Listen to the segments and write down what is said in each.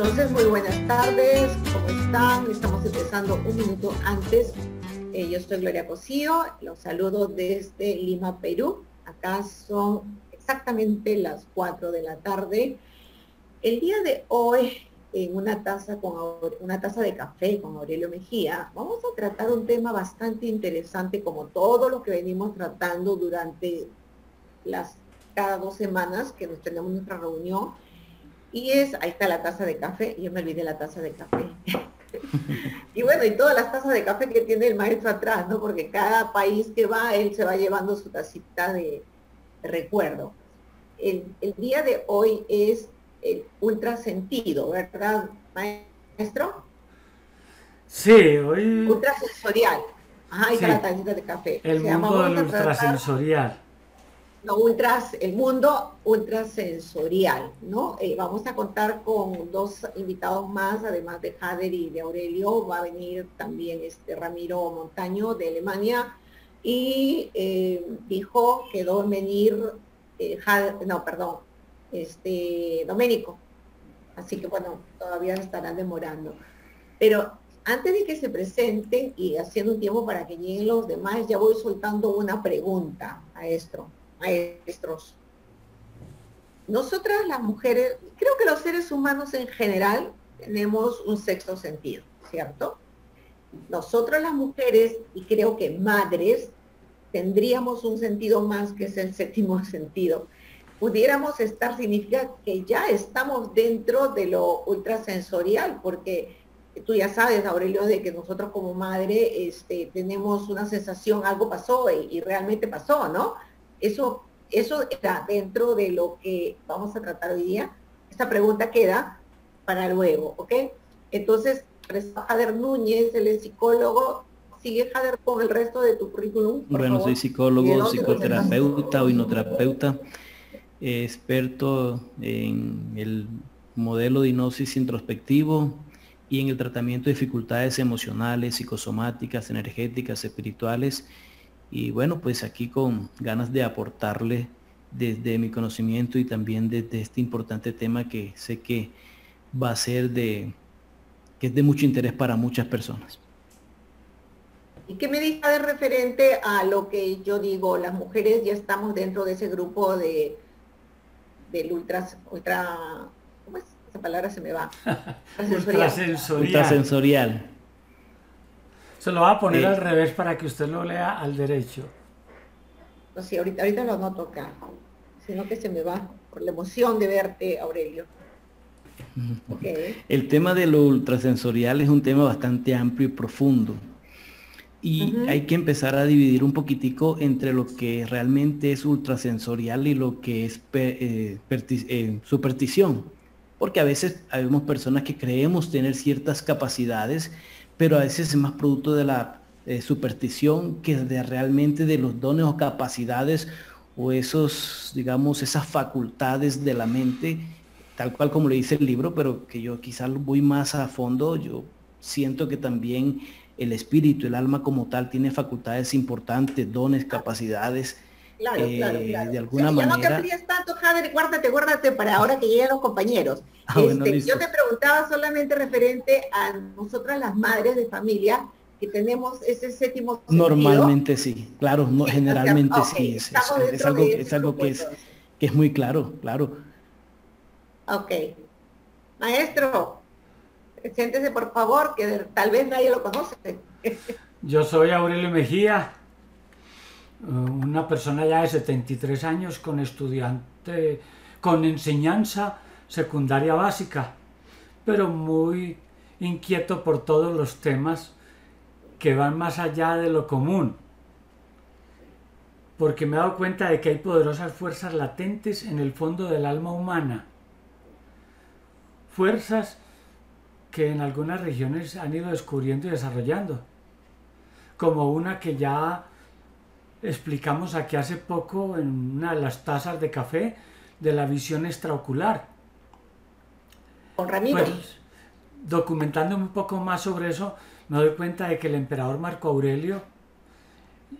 Entonces, muy buenas tardes, ¿cómo están? Estamos empezando un minuto antes. Eh, yo soy Gloria Cosío, los saludo desde Lima, Perú. Acá son exactamente las 4 de la tarde. El día de hoy, en una taza, con, una taza de café con Aurelio Mejía, vamos a tratar un tema bastante interesante, como todo lo que venimos tratando durante las cada dos semanas que nos tenemos nuestra reunión y es, ahí está la taza de café, yo me olvidé la taza de café. y bueno, y todas las tazas de café que tiene el maestro atrás, ¿no? Porque cada país que va, él se va llevando su tacita de, recuerdo. El, día de hoy es el ultrasentido, ¿verdad, maestro? Sí, hoy... Ultrasensorial. Ajá, ahí está la tacita de café. El mundo del ultrasensorial ultras, el mundo ultrasensorial, ¿no? Eh, vamos a contar con dos invitados más, además de Jader y de Aurelio, va a venir también este Ramiro Montaño de Alemania y eh, dijo quedó en venir eh, no, perdón, este Doménico. Así que bueno, todavía estarán demorando. Pero antes de que se presenten y haciendo un tiempo para que lleguen los demás, ya voy soltando una pregunta, maestro maestros. Nosotras las mujeres, creo que los seres humanos en general tenemos un sexto sentido, ¿cierto? Nosotras las mujeres, y creo que madres, tendríamos un sentido más que es el séptimo sentido. Pudiéramos estar, significa que ya estamos dentro de lo ultrasensorial, porque tú ya sabes, Aurelio, de que nosotros como madre este, tenemos una sensación, algo pasó y realmente pasó, ¿no? Eso, eso está dentro de lo que vamos a tratar hoy día. Esta pregunta queda para luego, ¿ok? Entonces, Jader Núñez, él es psicólogo. Sigue Jader con el resto de tu currículum. bueno, soy psicólogo, psicoterapeuta o hipnoterapeuta, experto en el modelo de hipnosis introspectivo y en el tratamiento de dificultades emocionales, psicosomáticas, energéticas, espirituales y bueno, pues aquí con ganas de aportarle desde mi conocimiento y también desde este importante tema que sé que va a ser de, que es de mucho interés para muchas personas. ¿Y qué me dice de referente a lo que yo digo? Las mujeres ya estamos dentro de ese grupo de del ultra, ultra ¿cómo es? Esa palabra se me va. Ultrasensorial. Ultrasensorial. Se lo va a poner al revés para que usted lo lea al derecho. No, sí, ahorita, ahorita lo noto acá. Sino que se me va por la emoción de verte, Aurelio. El tema de lo ultrasensorial es un tema bastante amplio y profundo. Y hay que empezar a dividir un poquitico entre lo que realmente es ultrasensorial y lo que es eh, eh, superstición. Porque a veces habemos personas que creemos tener ciertas capacidades pero a veces es más producto de la eh, superstición que de realmente de los dones o capacidades o esos, digamos, esas facultades de la mente, tal cual como le dice el libro, pero que yo quizás voy más a fondo, yo siento que también el espíritu, el alma como tal, tiene facultades importantes, dones, capacidades. Claro, claro, eh, claro. De alguna manera. no te amplíes tanto, Jader, guárdate, guárdate para ahora que lleguen los compañeros. Ah, este, yo te preguntaba solamente referente a nosotras las madres de familia que tenemos ese séptimo Normalmente sí, claro, no, generalmente sí. Es, algo, es algo que, es, que es muy claro, claro. Ok. Maestro, siéntese por favor, que tal vez nadie lo conoce. Yo soy Aurelio Mejía, una persona ya de 73 años con estudiante, con enseñanza secundaria básica, pero muy inquieto por todos los temas que van más allá de lo común, porque me he dado cuenta de que hay poderosas fuerzas latentes en el fondo del alma humana, fuerzas que en algunas regiones han ido descubriendo y desarrollando, como una que ya explicamos aquí hace poco en una de las tazas de café de la visión extraocular. Con Ramiro. Pues, documentándome un poco más sobre eso, me doy cuenta de que el emperador Marco Aurelio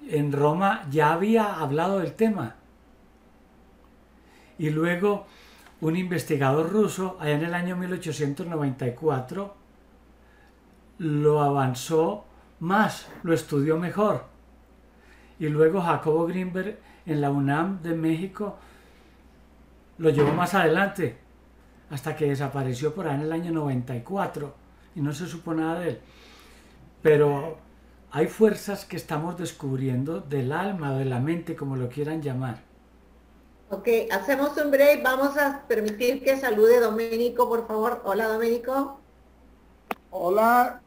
en Roma ya había hablado del tema. Y luego un investigador ruso, allá en el año 1894, lo avanzó más, lo estudió mejor. Y luego Jacobo Greenberg en la UNAM de México lo llevó más adelante, hasta que desapareció por ahí en el año 94 y no se supo nada de él. Pero hay fuerzas que estamos descubriendo del alma o de la mente, como lo quieran llamar. Ok, hacemos un break. Vamos a permitir que salude Doménico, por favor. Hola, Doménico. Hola,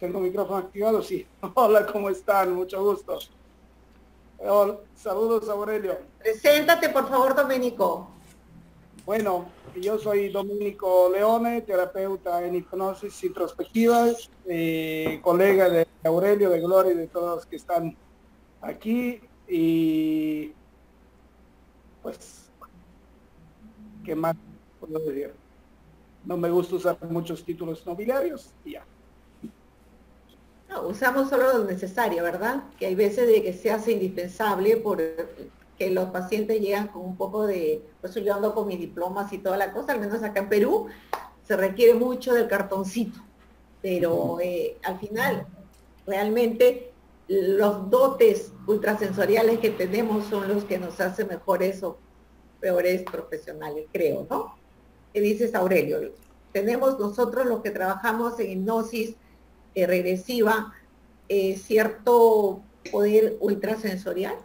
tengo micrófono activado, sí. Hola, ¿cómo están? Mucho gusto. Saludos, Aurelio. Preséntate, por favor, Doménico. Bueno, yo soy Domenico Leone, terapeuta en hipnosis introspectiva, eh, colega de Aurelio, de Gloria y de todos los que están aquí. Y pues, ¿qué más puedo decir? No me gusta usar muchos títulos nobiliarios y ya. No, usamos solo lo necesario, ¿verdad? Que hay veces de que se hace indispensable por que los pacientes llegan con un poco de, pues yo ando con mis diplomas y toda la cosa, al menos acá en Perú, se requiere mucho del cartoncito, pero eh, al final realmente los dotes ultrasensoriales que tenemos son los que nos hacen mejores o peores profesionales, creo, ¿no? ¿Qué dices, Aurelio? Tenemos nosotros los que trabajamos en hipnosis eh, regresiva eh, cierto poder ultrasensorial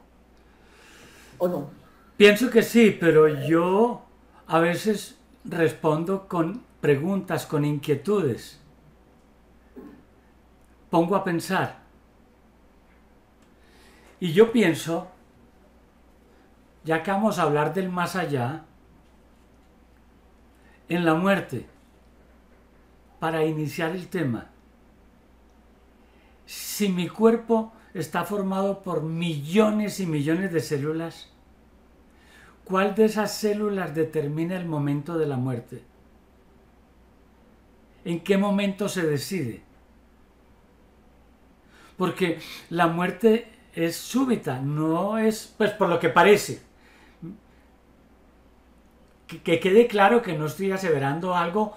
o no? Pienso que sí, pero yo a veces respondo con preguntas, con inquietudes. Pongo a pensar. Y yo pienso, ya que vamos a hablar del más allá, en la muerte, para iniciar el tema. Si mi cuerpo está formado por millones y millones de células. ¿Cuál de esas células determina el momento de la muerte? ¿En qué momento se decide? Porque la muerte es súbita, no es, pues por lo que parece. Que, que quede claro que no estoy aseverando algo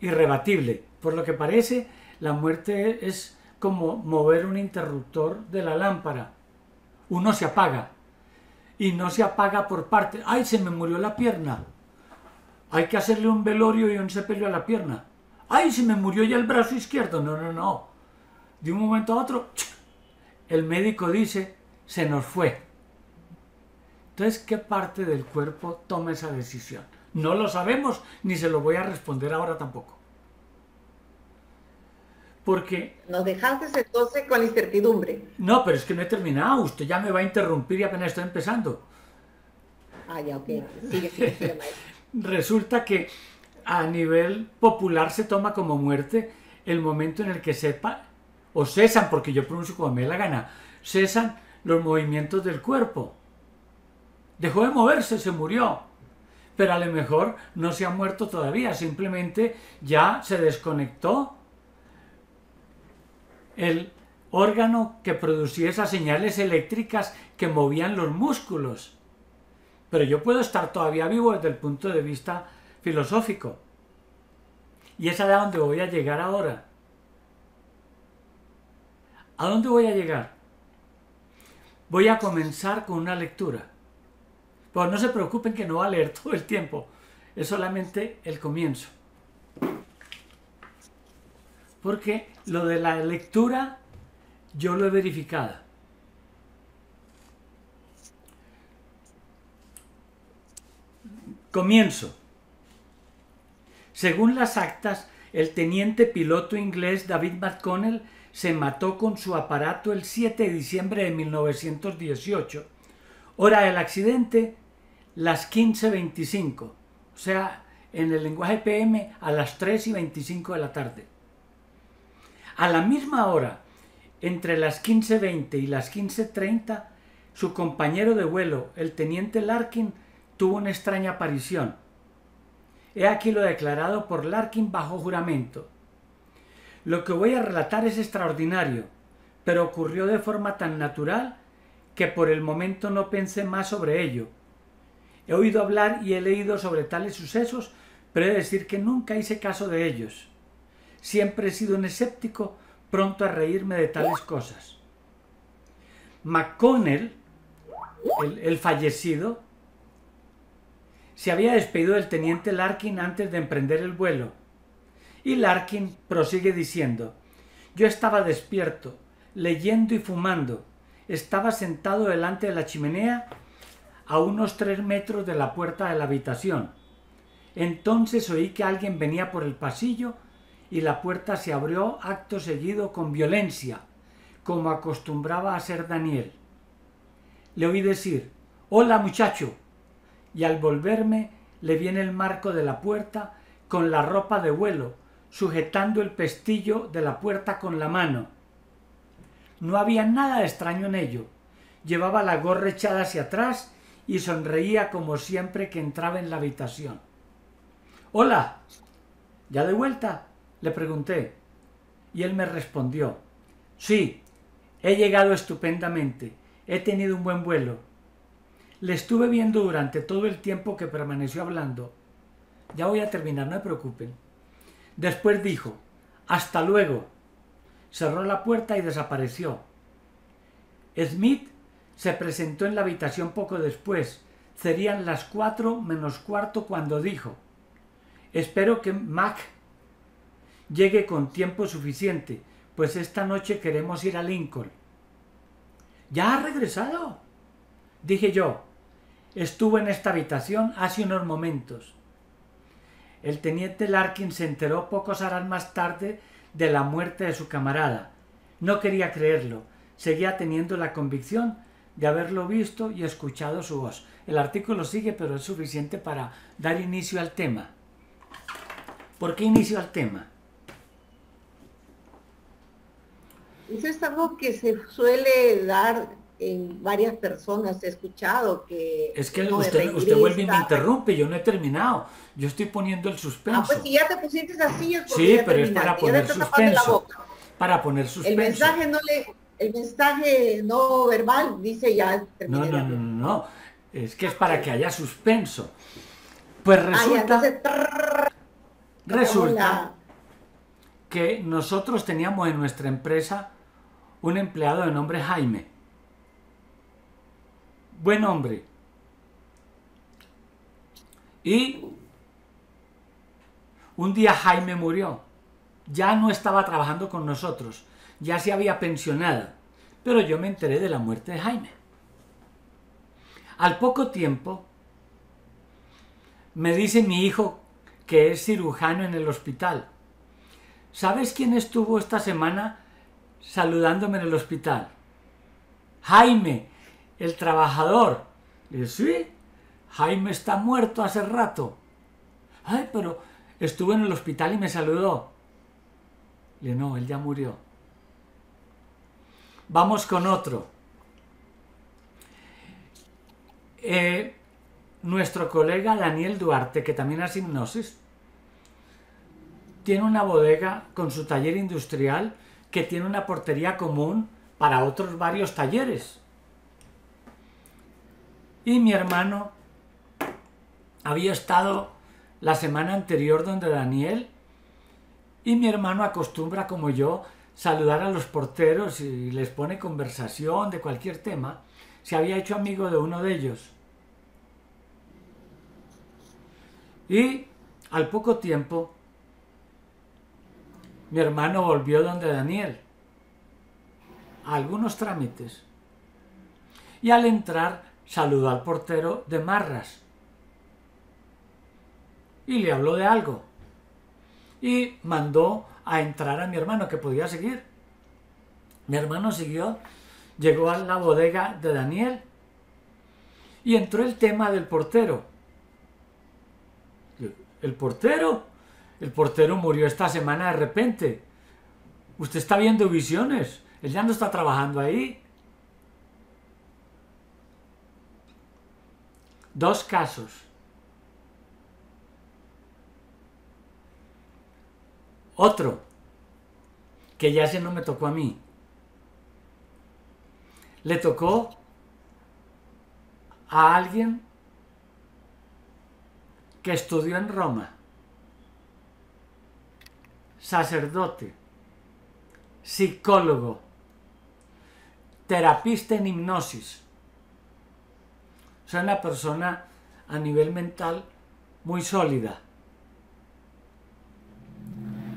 irrebatible. Por lo que parece, la muerte es como mover un interruptor de la lámpara. Uno se apaga y no se apaga por parte. ¡Ay, se me murió la pierna! Hay que hacerle un velorio y un sepelio a la pierna. ¡Ay, se me murió ya el brazo izquierdo! No, no, no. De un momento a otro, el médico dice, se nos fue. Entonces, ¿qué parte del cuerpo toma esa decisión? No lo sabemos, ni se lo voy a responder ahora tampoco. Porque... Nos dejaste entonces con incertidumbre. No, pero es que no he terminado. Usted ya me va a interrumpir y apenas estoy empezando. Ah, ya, ok. Sigue, sigue, sigue Resulta que a nivel popular se toma como muerte el momento en el que sepa, o cesan, porque yo pronuncio como me la gana, cesan los movimientos del cuerpo. Dejó de moverse, se murió. Pero a lo mejor no se ha muerto todavía, simplemente ya se desconectó el órgano que producía esas señales eléctricas que movían los músculos. Pero yo puedo estar todavía vivo desde el punto de vista filosófico. Y es a donde voy a llegar ahora. ¿A dónde voy a llegar? Voy a comenzar con una lectura. Pues no se preocupen que no va a leer todo el tiempo. Es solamente el comienzo. Porque lo de la lectura yo lo he verificado. Comienzo. Según las actas, el teniente piloto inglés David McConnell se mató con su aparato el 7 de diciembre de 1918. Hora del accidente, las 15.25, o sea, en el lenguaje PM a las 3 y 25 de la tarde. A la misma hora, entre las 15.20 y las 15.30, su compañero de vuelo, el teniente Larkin, tuvo una extraña aparición. He aquí lo declarado por Larkin bajo juramento. Lo que voy a relatar es extraordinario, pero ocurrió de forma tan natural que por el momento no pensé más sobre ello. He oído hablar y he leído sobre tales sucesos, pero he de decir que nunca hice caso de ellos. Siempre he sido un escéptico, pronto a reírme de tales cosas. McConnell, el, el fallecido, se había despedido del teniente Larkin antes de emprender el vuelo. Y Larkin prosigue diciendo, yo estaba despierto, leyendo y fumando. Estaba sentado delante de la chimenea a unos tres metros de la puerta de la habitación. Entonces oí que alguien venía por el pasillo y la puerta se abrió acto seguido con violencia, como acostumbraba a hacer Daniel. Le oí decir, Hola muchacho, y al volverme le vi en el marco de la puerta con la ropa de vuelo, sujetando el pestillo de la puerta con la mano. No había nada de extraño en ello. Llevaba la gorra echada hacia atrás y sonreía como siempre que entraba en la habitación. Hola. ¿Ya de vuelta? Le pregunté. Y él me respondió. Sí, he llegado estupendamente. He tenido un buen vuelo. Le estuve viendo durante todo el tiempo que permaneció hablando. Ya voy a terminar, no me preocupen. Después dijo, Hasta luego. Cerró la puerta y desapareció. Smith se presentó en la habitación poco después. Serían las cuatro menos cuarto cuando dijo, Espero que Mac llegue con tiempo suficiente, pues esta noche queremos ir a Lincoln. ¿Ya ha regresado? Dije yo, estuvo en esta habitación hace unos momentos. El teniente Larkin se enteró pocos horas más tarde de la muerte de su camarada. No quería creerlo, seguía teniendo la convicción de haberlo visto y escuchado su voz. El artículo sigue, pero es suficiente para dar inicio al tema. ¿Por qué inicio al tema? Eso es algo que se suele dar en varias personas, he escuchado que... Es que usted, usted, vuelve y me interrumpe, yo no he terminado. Yo estoy poniendo el suspenso. Ah, pues si ya te pusiste así es Sí, pero es para poner suspenso. Para poner suspenso. El mensaje no le... El mensaje no verbal dice ya... No, no, no, no, Es que es para que haya suspenso. Pues ah, resulta... resulta que nosotros teníamos en nuestra empresa un empleado de nombre Jaime. Buen hombre. Y un día Jaime murió. Ya no estaba trabajando con nosotros. Ya se había pensionado. Pero yo me enteré de la muerte de Jaime. Al poco tiempo, me dice mi hijo, que es cirujano en el hospital, ¿sabes quién estuvo esta semana saludándome en el hospital. Jaime, el trabajador. Y sí, Jaime está muerto hace rato. Ay, pero estuvo en el hospital y me saludó. Le no, él ya murió. Vamos con otro. Eh, nuestro colega Daniel Duarte, que también hace hipnosis, tiene una bodega con su taller industrial que tiene una portería común para otros varios talleres. Y mi hermano había estado la semana anterior donde Daniel y mi hermano acostumbra como yo saludar a los porteros y les pone conversación de cualquier tema. Se había hecho amigo de uno de ellos. Y al poco tiempo mi hermano volvió donde Daniel a algunos trámites y al entrar saludó al portero de Marras y le habló de algo y mandó a entrar a mi hermano que podía seguir. Mi hermano siguió, llegó a la bodega de Daniel y entró el tema del portero. El portero el portero murió esta semana de repente. Usted está viendo visiones. Él ya no está trabajando ahí. Dos casos. Otro, que ya se no me tocó a mí. Le tocó a alguien que estudió en Roma, sacerdote, psicólogo, terapista en hipnosis. O sea, una persona a nivel mental muy sólida.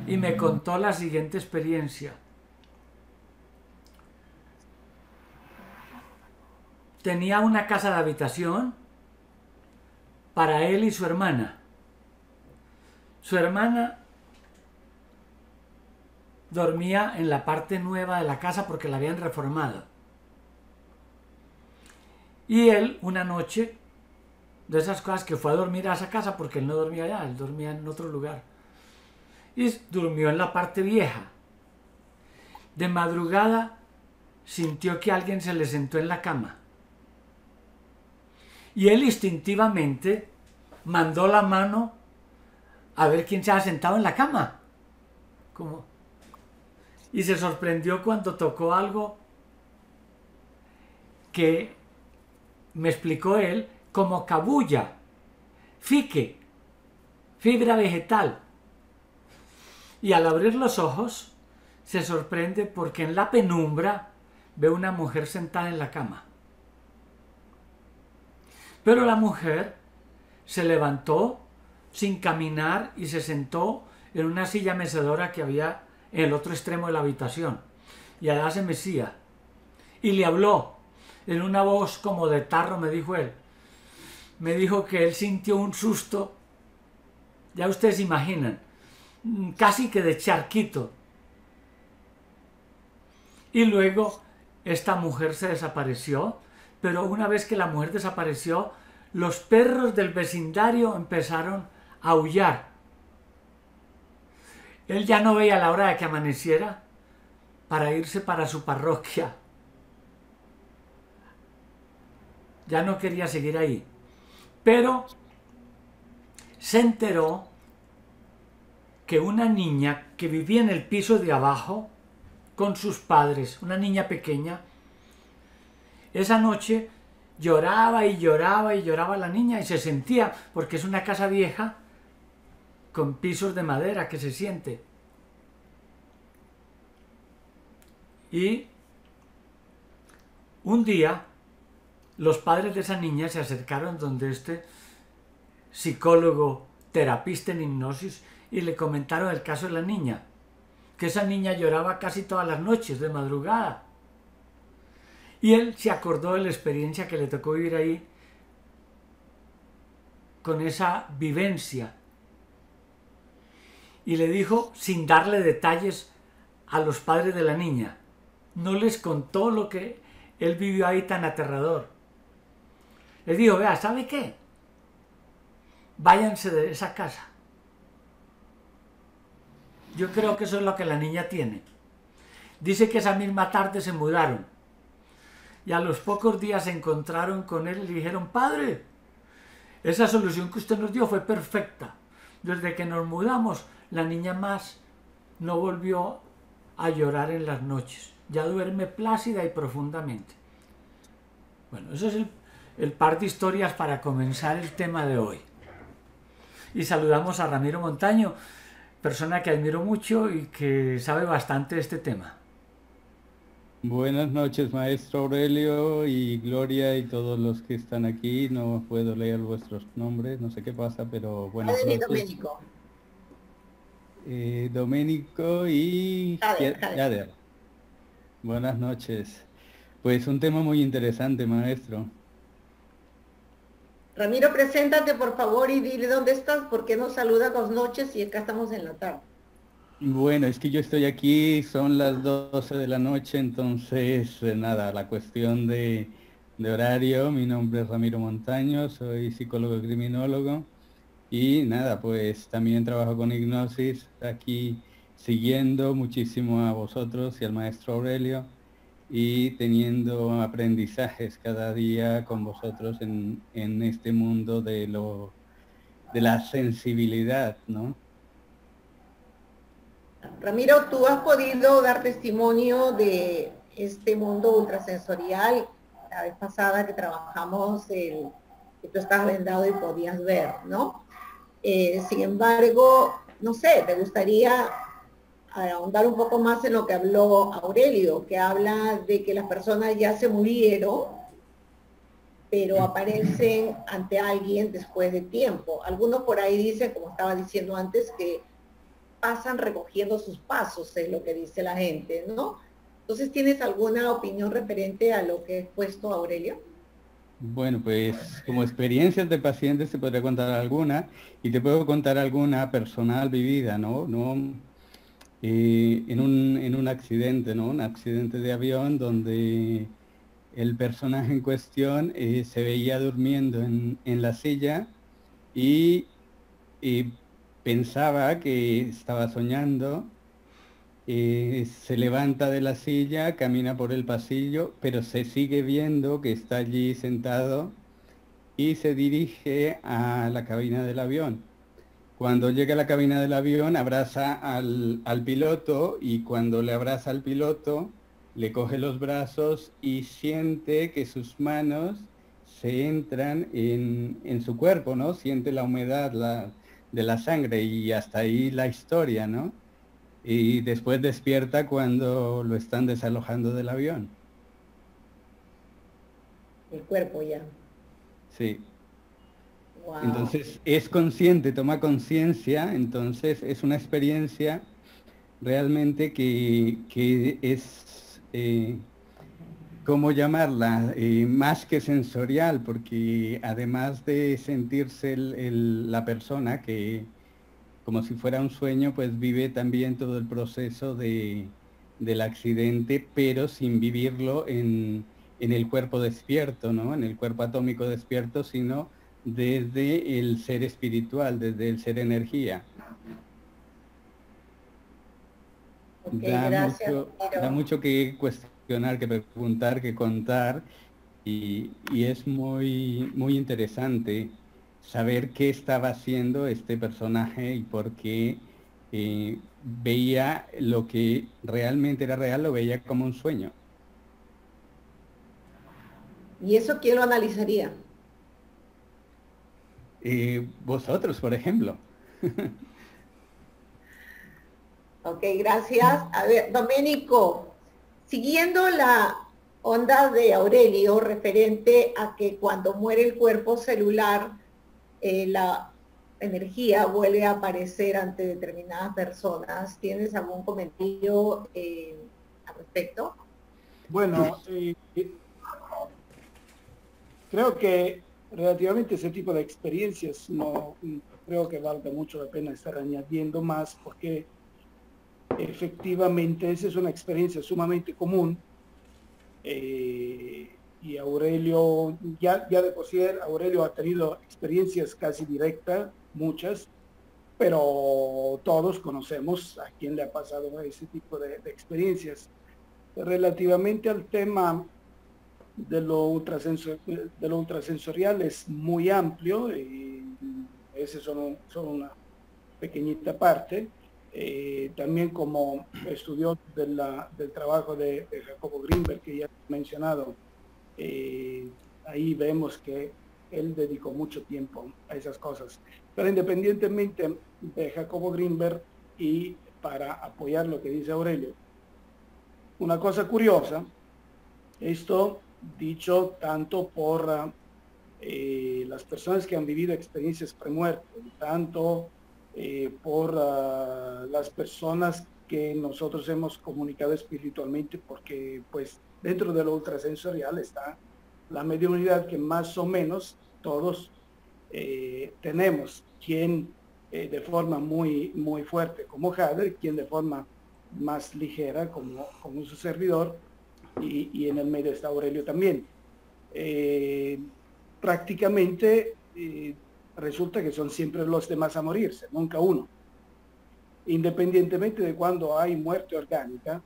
Y me contó la siguiente experiencia. Tenía una casa de habitación para él y su hermana. Su hermana dormía en la parte nueva de la casa porque la habían reformado. Y él, una noche, de esas cosas que fue a dormir a esa casa porque él no dormía allá, él dormía en otro lugar. Y durmió en la parte vieja. De madrugada sintió que alguien se le sentó en la cama. Y él instintivamente mandó la mano a ver quién se ha sentado en la cama. Como... Y se sorprendió cuando tocó algo que me explicó él como cabulla, fique, fibra vegetal. Y al abrir los ojos se sorprende porque en la penumbra ve una mujer sentada en la cama. Pero la mujer se levantó sin caminar y se sentó en una silla mecedora que había el otro extremo de la habitación. Y allá se mesía. Y le habló en una voz como de tarro, me dijo él. Me dijo que él sintió un susto, ya ustedes imaginan, casi que de charquito. Y luego esta mujer se desapareció, pero una vez que la mujer desapareció, los perros del vecindario empezaron a aullar. Él ya no veía la hora de que amaneciera para irse para su parroquia. Ya no quería seguir ahí. Pero se enteró que una niña que vivía en el piso de abajo con sus padres, una niña pequeña, esa noche lloraba y lloraba y lloraba la niña y se sentía, porque es una casa vieja con pisos de madera que se siente. Y un día los padres de esa niña se acercaron donde este psicólogo terapista en hipnosis y le comentaron el caso de la niña, que esa niña lloraba casi todas las noches de madrugada y él se acordó de la experiencia que le tocó vivir ahí con esa vivencia. Y le dijo, sin darle detalles a los padres de la niña, no les contó lo que él vivió ahí tan aterrador. Le dijo, vea, ¿sabe qué? Váyanse de esa casa. Yo creo que eso es lo que la niña tiene. Dice que esa misma tarde se mudaron y a los pocos días se encontraron con él y le dijeron, Padre, esa solución que usted nos dio fue perfecta. Desde que nos mudamos, la niña más no volvió a llorar en las noches. Ya duerme plácida y profundamente. Bueno, eso es el, el par de historias para comenzar el tema de hoy. Y saludamos a Ramiro Montaño, persona que admiro mucho y que sabe bastante de este tema. Buenas noches, maestro Aurelio y Gloria y todos los que están aquí. No puedo leer vuestros nombres, no sé qué pasa, pero buenas noches. Doménico. Eh, Doménico y Yader. Buenas noches. Pues un tema muy interesante, maestro. Ramiro, preséntate por favor y dile dónde estás, porque nos saluda dos noches y acá estamos en la tarde. Bueno, es que yo estoy aquí, son las 12 de la noche, entonces eh, nada, la cuestión de, horario, mi nombre es Ramiro Montaño, soy psicólogo criminólogo y nada, pues también trabajo con hipnosis aquí siguiendo muchísimo a vosotros y al maestro Aurelio y teniendo aprendizajes cada día con vosotros en, en este mundo de lo de la sensibilidad, ¿no? Ramiro, tú has podido dar testimonio de este mundo ultrasensorial. La vez pasada que trabajamos, el, que tú estabas vendado y podías ver, ¿no? Eh, sin embargo, no sé, ¿te gustaría ahondar un poco más en lo que habló Aurelio, que habla de que las personas ya se murieron, pero aparecen ante alguien después de tiempo. Algunos por ahí dicen, como estaba diciendo antes, que pasan recogiendo sus pasos, es lo que dice la gente, ¿no? Entonces, ¿tienes alguna opinión referente a lo que he puesto Aurelio? Bueno, pues como experiencias de pacientes te podría contar alguna y te puedo contar alguna personal vivida, ¿no? no eh, en, un, en un accidente, ¿no? Un accidente de avión donde el personaje en cuestión eh, se veía durmiendo en, la silla y, pensaba que estaba soñando, eh, se levanta de la silla, camina por el pasillo, pero se sigue viendo que está allí sentado y se dirige a la cabina del avión. Cuando llega a la cabina del avión abraza al, al piloto y cuando le abraza al piloto, le coge los brazos y siente que sus manos se entran en, su cuerpo, ¿no? Siente la humedad de la sangre y hasta ahí la historia, ¿no? Y después despierta cuando lo están desalojando del avión. El cuerpo ya. Sí. Entonces es consciente, toma conciencia, entonces es una experiencia realmente que, que es eh, ¿cómo llamarla? Eh, más que sensorial, porque además de sentirse la persona que como si fuera un sueño, pues vive también todo el proceso de, del accidente, pero sin vivirlo en, en el cuerpo despierto, ¿no? En el cuerpo atómico despierto, sino desde el ser espiritual, desde el ser energía. Da, mucho, que cuestionar, que preguntar, que contar y, es muy, muy interesante saber qué estaba haciendo este personaje y por qué eh, veía lo que realmente era real, lo veía como un sueño. ¿Y eso quién lo analizaría? Eh, vosotros, por ejemplo. Ok, gracias. A ver, Doménico, siguiendo la onda de Aurelio referente a que cuando muere el cuerpo celular, eh, la energía vuelve a aparecer ante determinadas personas. ¿Tienes algún comentario eh, al respecto? Bueno, eh, creo que relativamente ese tipo de experiencias no creo que valga mucho la pena estar añadiendo más porque efectivamente esa es una experiencia sumamente común y Aurelio, ya, ya de por Aurelio ha tenido experiencias casi directas, muchas, pero todos conocemos a quien le ha pasado ese tipo de, experiencias. Relativamente al tema de lo, ultrasensor, de ultrasensorial es muy amplio y ese son, una pequeñita parte. Eh, también como estudió del trabajo de, Jacobo Greenberg, que ya he mencionado, eh, ahí vemos que él dedicó mucho tiempo a esas cosas. Pero independientemente de Jacobo Greenberg y para apoyar lo que dice Aurelio, una cosa curiosa, esto dicho tanto por eh, las personas que han vivido experiencias premuertes, tanto eh, por las personas que nosotros hemos comunicado espiritualmente, porque pues dentro de lo ultrasensorial está la mediunidad que más o menos todos eh, tenemos, quien eh, de forma muy, muy fuerte como Hader, quien de forma más ligera como, como su servidor, y, y en el medio está Aurelio también. prácticamente resulta que son siempre los demás a morirse, nunca uno. Independientemente de cuando hay muerte orgánica,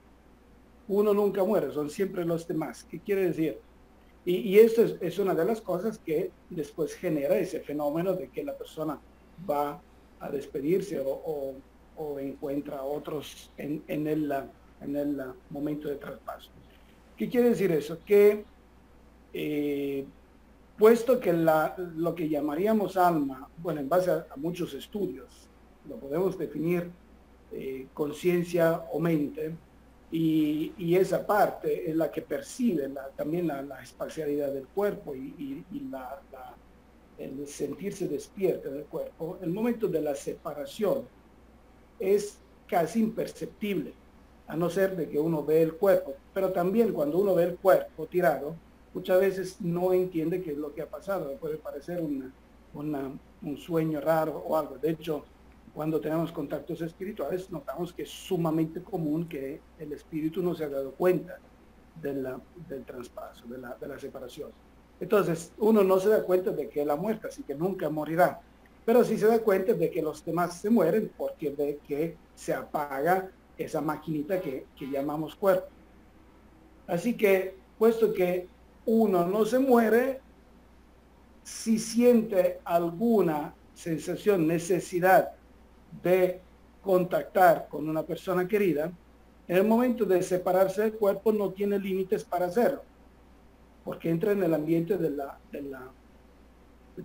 uno nunca muere, son siempre los demás. ¿Qué quiere decir? Y, esto es, una de las cosas que después genera ese fenómeno de que la persona va a despedirse o, encuentra a otros en, el, en el momento de traspaso. ¿Qué quiere decir eso? Que eh, puesto que lo que llamaríamos alma, bueno, en base a, muchos estudios, lo podemos definir eh, conciencia o mente, y, esa parte es la que percibe también la, espacialidad del cuerpo y, la, el sentirse despierto del cuerpo. El momento de la separación es casi imperceptible, a no ser de que uno ve el cuerpo, pero también cuando uno ve el cuerpo tirado, muchas veces no entiende qué es lo que ha pasado, puede parecer un sueño raro o algo. De hecho, cuando tenemos contactos espirituales, notamos que es sumamente común que el espíritu no se haya dado cuenta del traspaso, de la, de la separación. Entonces, uno no se da cuenta de que la muerte, así que nunca morirá. Pero sí se da cuenta de que los demás se mueren porque ve que se apaga esa maquinita que, que llamamos cuerpo. Así que, puesto que uno no se muere, si siente alguna sensación, necesidad de contactar con una persona querida, en el momento de separarse del cuerpo no tiene límites para hacerlo, porque entra en el ambiente de la, de la,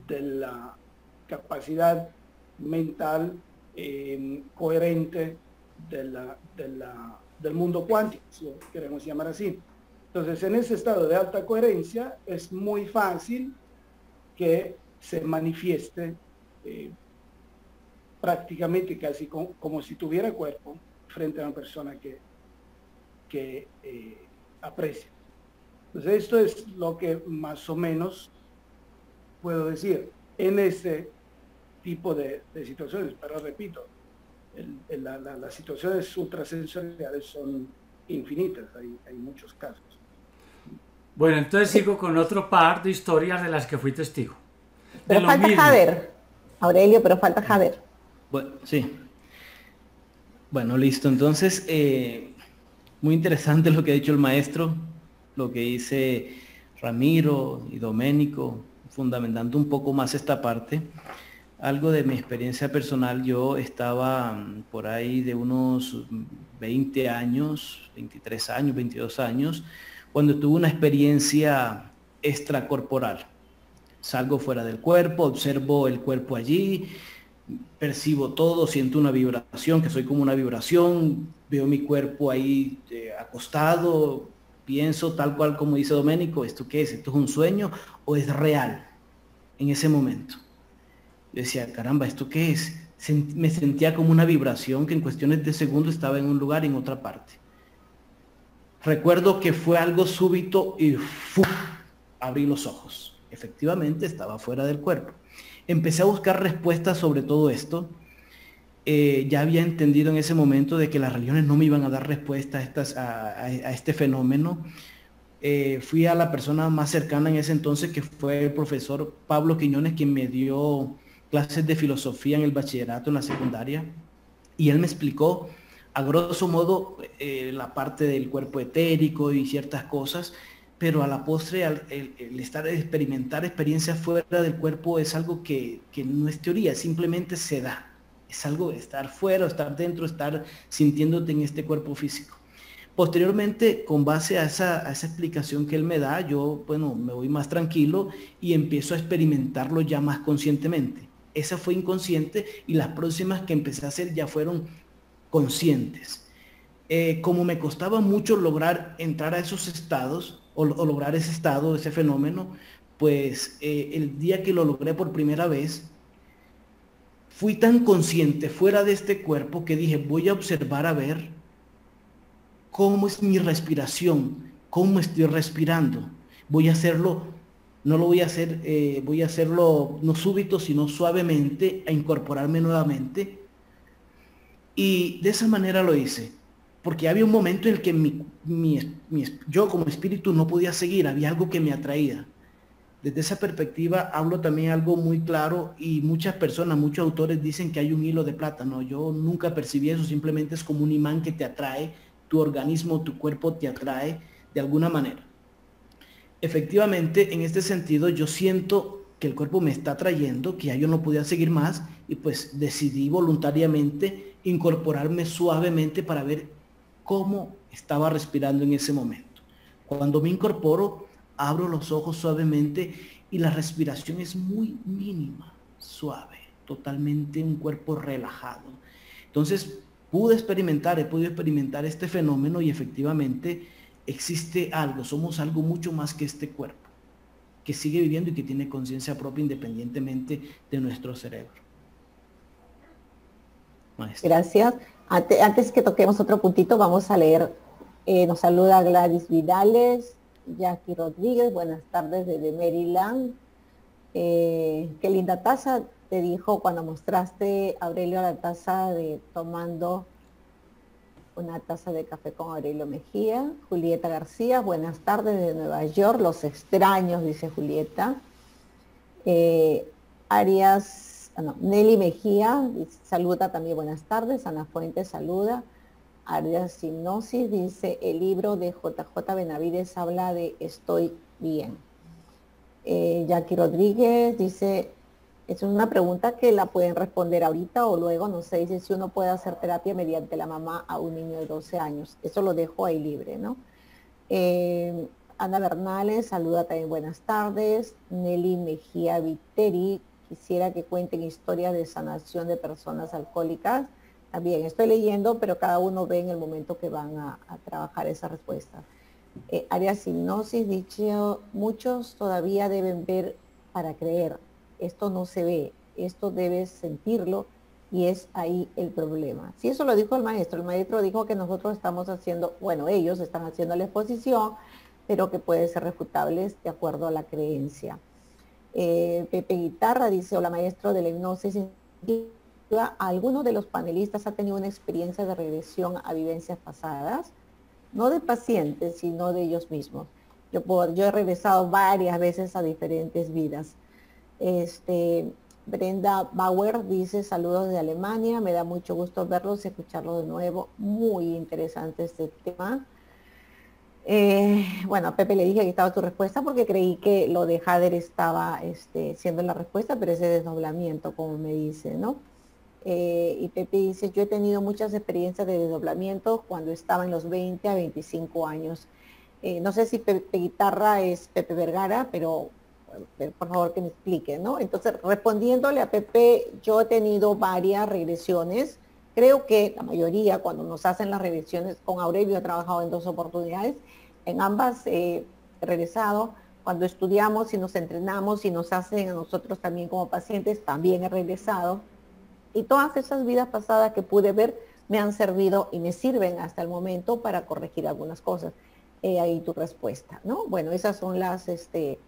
de la capacidad mental em, coherente de la, del mundo cuántico, si queremos llamar así. Entonces, en ese estado de alta coherencia es muy fácil que se manifieste eh, prácticamente casi como, si tuviera cuerpo frente a una persona que, que eh, aprecia. Entonces esto es lo que más o menos puedo decir en este tipo de, situaciones, pero repito, las situaciones ultrasensoriales son infinitas, hay, hay muchos casos. Bueno, entonces sigo con otro par de historias de las que fui testigo. pero falta Javier, Aurelio, pero falta Javier. Bueno, sí. Bueno, listo. Entonces, eh, muy interesante lo que ha dicho el maestro, lo que dice Ramiro y Doménico, fundamentando un poco más esta parte. Algo de mi experiencia personal, yo estaba mm, por ahí de unos 20 años, 23 años, 22 años, cuando tuve una experiencia extracorporal. Salgo fuera del cuerpo, observo el cuerpo allí, percibo todo, siento una vibración, que soy como una vibración, veo mi cuerpo ahí eh, acostado, pienso tal cual como dice Doménico, ¿esto qué es? ¿Esto es un sueño o es real en ese momento? Yo decía, caramba, ¿esto qué es? me sentía como una vibración que en cuestiones de segundos estaba en un lugar en otra parte. Recuerdo que fue algo súbito y abrí los ojos. Efectivamente estaba fuera del cuerpo empecé a buscar respuestas sobre todo esto. Eh, ya había entendido en ese momento de que las religiones no me iban a dar respuesta a, este fenómeno. Eh, fui a la persona más cercana en ese entonces, que fue el profesor Pablo Quiñones, quien me dio clases de filosofía en el bachillerato, en la secundaria, y él me explicó a grosso modo eh, la parte del cuerpo etérico y ciertas cosas, pero a la postre el, estar experimentar experiencias fuera del cuerpo es algo que, no es teoría, simplemente se da. Es algo de estar fuera, estar dentro, estar sintiéndote en este cuerpo físico. Posteriormente, con base a esa, a esa explicación que él me da, yo, bueno, me voy más tranquilo y empiezo a experimentarlo ya más conscientemente. Esa fue inconsciente y las próximas que empecé a hacer ya fueron conscientes. Eh, como me costaba mucho lograr entrar a esos estados, o, lograr ese estado, ese fenómeno, pues eh, el día que lo logré por primera vez, fui tan consciente fuera de este cuerpo que dije, voy a observar a ver cómo es mi respiración, cómo estoy respirando. Voy a hacerlo, no lo voy a hacer, eh, voy a hacerlo no súbito, sino suavemente, a incorporarme nuevamente. Y de esa manera lo hice porque había un momento en el que mi, yo como espíritu no podía seguir, había algo que me atraía. Desde esa perspectiva hablo también algo muy claro y muchas personas, muchos autores dicen que hay un hilo de plata. No, yo nunca percibí eso, simplemente es como un imán que te atrae, tu organismo, tu cuerpo te atrae de alguna manera. Efectivamente, en este sentido, yo siento que el cuerpo me está atrayendo, que ya yo no podía seguir más y pues decidí voluntariamente incorporarme suavemente para ver cómo estaba respirando en ese momento. Cuando me incorporo, abro los ojos suavemente y la respiración es muy mínima, suave, totalmente un cuerpo relajado. Entonces pude experimentar, he podido experimentar este fenómeno y efectivamente existe algo, somos algo mucho más que este cuerpo, que sigue viviendo y que tiene conciencia propia independientemente de nuestro cerebro. Gracias. Antes, que toquemos otro puntito, vamos a leer. Eh, nos saluda Gladys Vidales, Jackie Rodríguez, buenas tardes desde Maryland. Eh, qué linda taza te dijo cuando mostraste, Aurelio, la taza de tomando una taza de café con Aurelio Mejía. Julieta García, buenas tardes de Nueva York, los extraños, dice Julieta. Eh, Arias, Nelly Mejía, saluda también, buenas tardes. Ana Fuentes saluda. Arias Hipnosis dice, el libro de JJ Benavides habla de estoy bien. Eh, Jackie Rodríguez dice, es una pregunta que la pueden responder ahorita o luego, no sé, dice si uno puede hacer terapia mediante la mamá a un niño de 12 años. Eso lo dejo ahí libre, ¿no? Eh, Ana Bernales, saluda también, buenas tardes. Nelly Mejía Viteri, quisiera que cuenten historias de sanación de personas alcohólicas. También estoy leyendo, pero cada uno ve en el momento que van a, trabajar esa respuesta. Eh, área hipnosis, dicho, muchos todavía deben ver para creer esto no se ve, esto debes sentirlo y es ahí el problema. Si eso lo dijo el maestro, el maestro dijo que nosotros estamos haciendo, bueno, ellos están haciendo la exposición, pero que puede ser refutable de acuerdo a la creencia. Eh, Pepe Guitarra dice, hola maestro de la hipnosis, ¿alguno de los panelistas ha tenido una experiencia de regresión a vivencias pasadas? No de pacientes, sino de ellos mismos. Yo, yo he regresado varias veces a diferentes vidas. Este, Brenda Bauer dice saludos de Alemania, me da mucho gusto verlos y escucharlos de nuevo. Muy interesante este tema. Eh, bueno, a Pepe le dije que estaba tu respuesta porque creí que lo de Hader estaba este, siendo la respuesta, pero ese desdoblamiento, como me dice, ¿no? Eh, y Pepe dice, yo he tenido muchas experiencias de desdoblamiento cuando estaba en los 20 a 25 años. Eh, no sé si Pepe Guitarra es Pepe Vergara, pero por favor que me explique, ¿no? Entonces, respondiéndole a Pepe, yo he tenido varias regresiones. Creo que la mayoría, cuando nos hacen las regresiones, con Aurelio he trabajado en dos oportunidades, en ambas he regresado. Cuando estudiamos y nos entrenamos y nos hacen a nosotros también como pacientes, también he regresado. Y todas esas vidas pasadas que pude ver me han servido y me sirven hasta el momento para corregir algunas cosas. ahí tu respuesta, ¿no? Bueno, esas son las, este,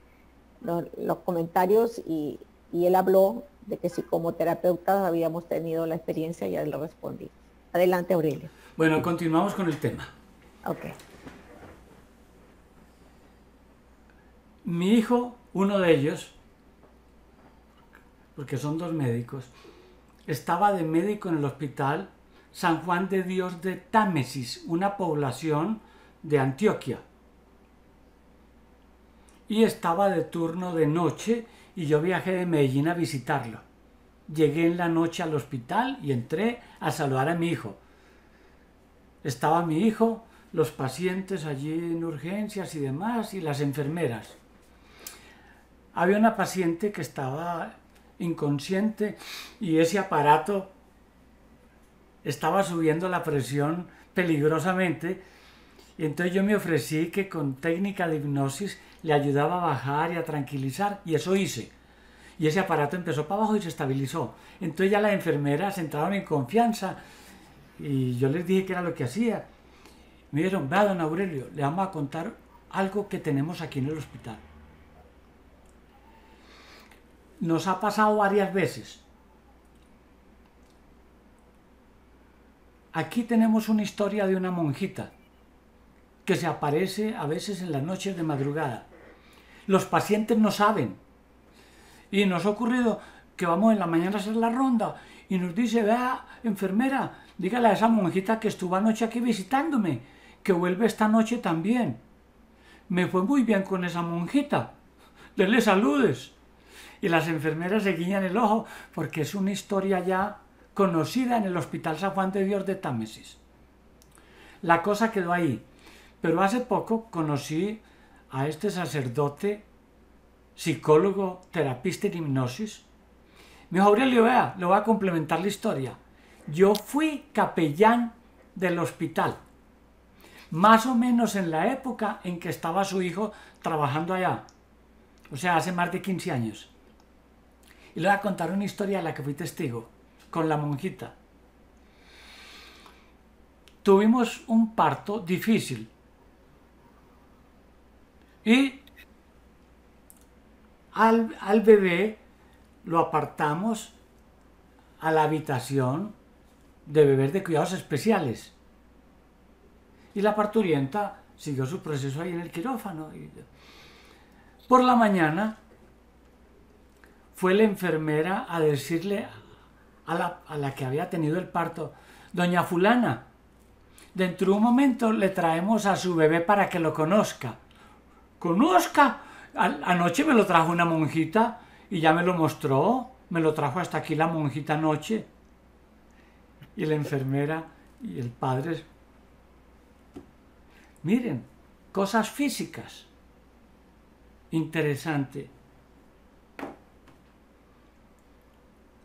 los, comentarios y, él habló de que si como terapeutas habíamos tenido la experiencia y él le respondí. Adelante, Aurelio. Bueno, continuamos con el tema. Ok. Mi hijo, uno de ellos, porque son dos médicos, estaba de médico en el hospital San Juan de Dios de Támesis, una población de Antioquia y estaba de turno de noche y yo viajé de Medellín a visitarlo. Llegué en la noche al hospital y entré a saludar a mi hijo. Estaba mi hijo, los pacientes allí en urgencias y demás y las enfermeras. Había una paciente que estaba inconsciente y ese aparato estaba subiendo la presión peligrosamente. Entonces yo me ofrecí que con técnica de hipnosis le ayudaba a bajar y a tranquilizar, y eso hice. Y ese aparato empezó para abajo y se estabilizó. Entonces ya las enfermeras entraron en confianza y yo les dije que era lo que hacía. Me dijeron, vea, don Aurelio, le vamos a contar algo que tenemos aquí en el hospital. Nos ha pasado varias veces. Aquí tenemos una historia de una monjita que se aparece a veces en las noches de madrugada los pacientes no saben. Y nos ha ocurrido que vamos en la mañana a hacer la ronda y nos dice, vea, enfermera, dígale a esa monjita que estuvo anoche aquí visitándome, que vuelve esta noche también. Me fue muy bien con esa monjita. Denle saludes. Y las enfermeras se guiñan el ojo porque es una historia ya conocida en el Hospital San Juan de Dios de Támesis. La cosa quedó ahí. Pero hace poco conocí a este sacerdote, psicólogo, terapista en hipnosis. Me dijo, Aurelio, vea, le voy a complementar la historia. Yo fui capellán del hospital, más o menos en la época en que estaba su hijo trabajando allá, o sea, hace más de 15 años. Y le voy a contar una historia de la que fui testigo, con la monjita. Tuvimos un parto difícil. Y al, al bebé lo apartamos a la habitación de bebés de cuidados especiales. Y la parturienta siguió su proceso ahí en el quirófano. Por la mañana fue la enfermera a decirle a la, a la que había tenido el parto, doña fulana, dentro de un momento le traemos a su bebé para que lo conozca. ¿Conozca? Anoche me lo trajo una monjita y ya me lo mostró. Me lo trajo hasta aquí la monjita anoche. Y la enfermera y el padre. Miren, cosas físicas. Interesante.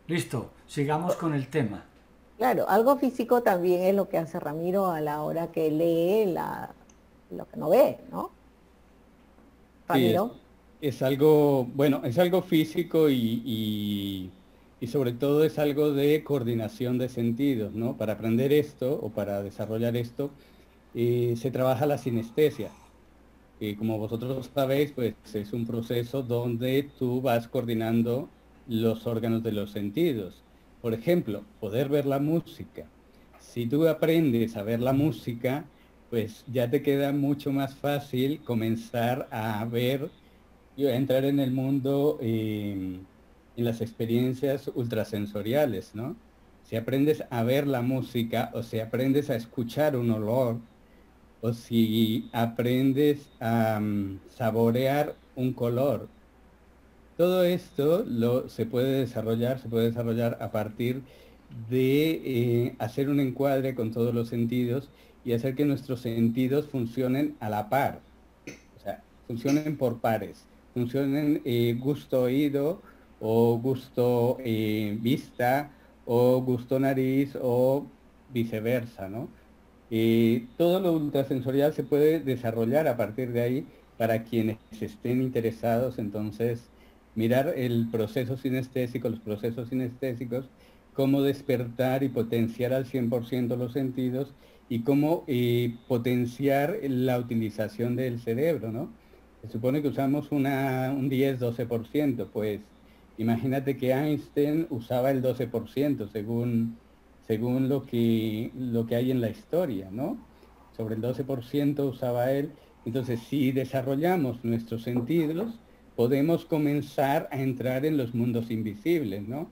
Listo, sigamos con el tema. Claro, algo físico también es lo que hace Ramiro a la hora que lee la, lo que no ve, ¿no? Ramiro. es, algo, bueno, es algo físico y, y, sobre todo es algo de coordinación de sentidos, ¿no? Para aprender esto o para desarrollar esto eh, se trabaja la sinestesia. Y como vosotros sabéis, pues es un proceso donde tú vas coordinando los órganos de los sentidos. Por ejemplo, poder ver la música. Si tú aprendes a ver la música, pues ya te queda mucho más fácil comenzar a ver entrar en el mundo em, en las experiencias ultrasensoriales, ¿no? Si aprendes a ver la música o si aprendes a escuchar un olor o si aprendes a mm, saborear un color todo esto se puede desarrollar, se puede desarrollar a partir de eh, hacer un encuadre con todos los sentidos y hacer que nuestros sentidos funcionen a la par, o sea, funcionen por pares, funcionen eh, gusto oído o gusto eh, vista o gusto nariz o viceversa, ¿no? todo lo ultrasensorial se puede desarrollar a partir de ahí para quienes estén interesados entonces mirar el proceso sinestésico, los procesos sinestésicos, cómo despertar y potenciar al 100% los sentidos y cómo eh, potenciar la utilización del cerebro, ¿no? Se supone que usamos una, un 10-12%, pues imagínate que Einstein usaba el 12% según, según lo, que, lo que hay en la historia, ¿no? Sobre el 12% usaba él. Entonces, si desarrollamos nuestros sentidos, podemos comenzar a entrar en los mundos invisibles, ¿no?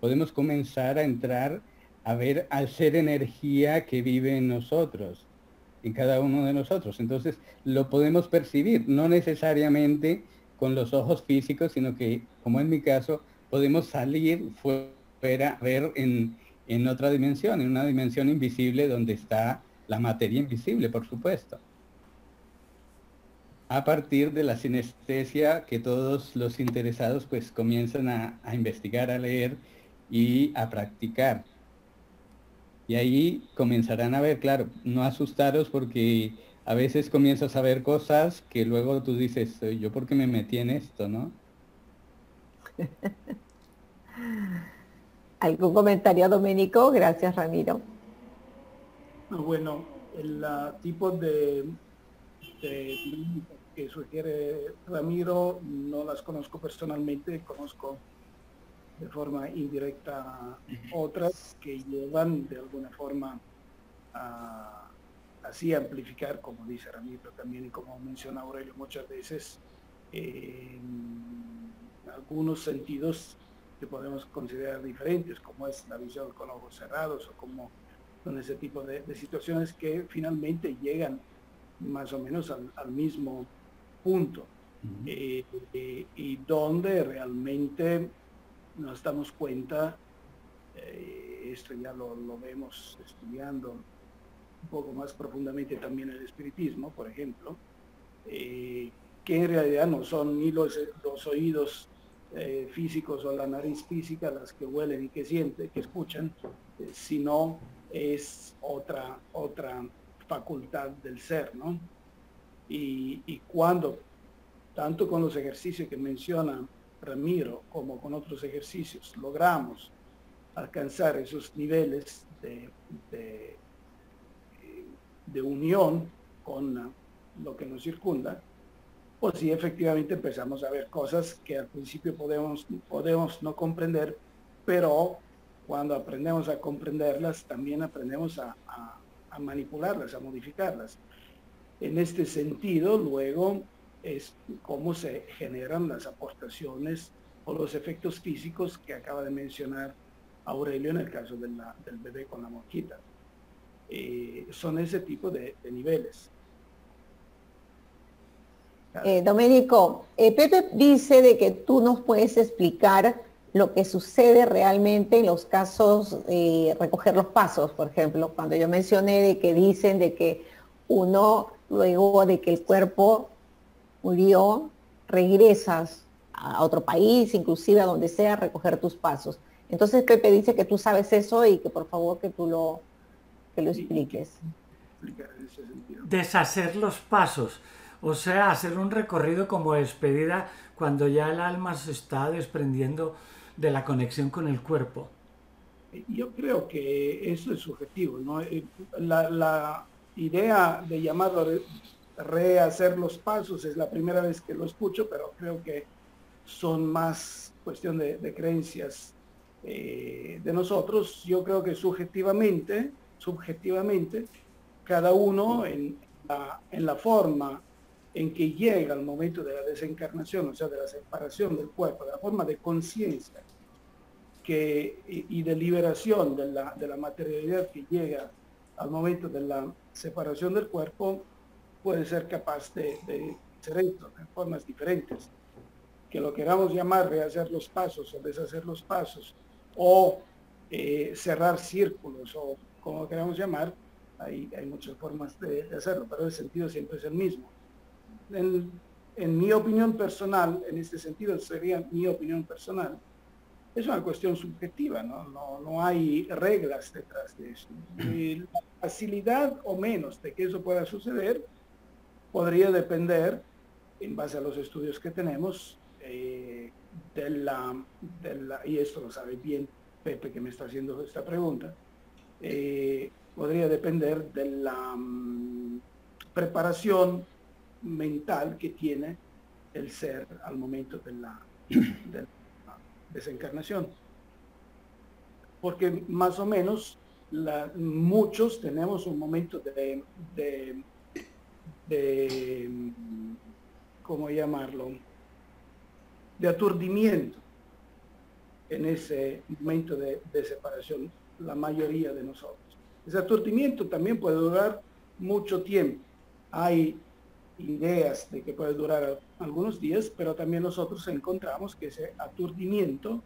Podemos comenzar a entrar a ver al ser energía que vive en nosotros, en cada uno de nosotros. Entonces lo podemos percibir, no necesariamente con los ojos físicos, sino que, como en mi caso, podemos salir fuera, ver en, en otra dimensión, en una dimensión invisible donde está la materia invisible, por supuesto a partir de la sinestesia que todos los interesados pues comienzan a, investigar, a leer y a practicar. Y ahí comenzarán a ver, claro, no asustaros porque a veces comienzas a ver cosas que luego tú dices, yo por qué me metí en esto, ¿no? ¿Algún comentario, Domenico? Gracias, Ramiro. Bueno, el tipo de que sugiere Ramiro, no las conozco personalmente, conozco de forma indirecta otras que llevan de alguna forma a así amplificar, como dice Ramiro también y como menciona Aurelio muchas veces, algunos sentidos que podemos considerar diferentes, como es la visión con ojos cerrados o como son ese tipo de, situaciones que finalmente llegan más o menos al mismo punto. Eh, eh, y donde realmente nos damos cuenta, eh, esto ya lo, vemos estudiando un poco más profundamente también el espiritismo, por ejemplo, que en realidad no son ni los, los oídos eh, físicos o la nariz física las que huelen y que sienten, que escuchan, eh, sino es otra, otra facultad del ser, ¿no? Y, y, cuando, tanto con los ejercicios que menciona Ramiro como con otros ejercicios, logramos alcanzar esos niveles de, de, unión con lo que nos circunda, pues sí, efectivamente empezamos a ver cosas que al principio podemos, podemos no comprender, pero cuando aprendemos a comprenderlas, también aprendemos a, manipularlas, a modificarlas. En este sentido, luego es cómo se generan las aportaciones o los efectos físicos que acaba de mencionar Aurelio en el caso del bebé con la mosquita. Eh, son ese tipo de niveles. Eh, Domenico, eh, Pepe dice de que tú nos puedes explicar lo que sucede realmente en los casos de recoger los pasos, por ejemplo, cuando yo mencioné de que dicen de que uno luego de que el cuerpo murió, regresas a otro país, inclusive a donde sea, a recoger tus pasos. Entonces Pepe dice que tú sabes eso y que por favor que tú lo, que lo expliques. Deshacer los pasos. O sea, hacer un recorrido como despedida cuando ya el alma se está desprendiendo de la conexión con el cuerpo. Yo creo que eso es subjetivo, ¿no? Eh, la, idea de llamarlo rehacer los pasos es la primera vez que lo escucho, pero creo que son más cuestión de, creencias eh, de nosotros. Yo creo que subjetivamente, subjetivamente, cada uno en en la forma en que llega el momento de la desencarnación, o sea, de la separación del cuerpo, de la forma de conciencia que, y, de liberación de la, de la materialidad que llega al momento de la separación del cuerpo, puede ser capaz de, de hacer esto de formas diferentes. Que lo queramos llamar rehacer los pasos o deshacer los pasos, o eh, cerrar círculos, o como queramos llamar, hay, hay muchas formas de, de hacerlo, pero el sentido siempre es el mismo en, mi opinión personal, en este sentido sería mi opinión personal, es una cuestión subjetiva, ¿no? No, hay reglas detrás de eso. la facilidad o menos de que eso pueda suceder podría depender, en base a los estudios que tenemos, eh, de, la, y esto lo sabe bien Pepe que me está haciendo esta pregunta, eh, podría depender de la mm, preparación mental que tiene el ser al momento de la, desencarnación. Porque más o menos muchos tenemos un momento de, de, de, ¿cómo llamarlo? De aturdimiento en ese momento de, separación, la mayoría de nosotros. Ese aturdimiento también puede durar mucho tiempo. Hay ideas de que puede durar algunos días, pero también nosotros encontramos que ese aturdimiento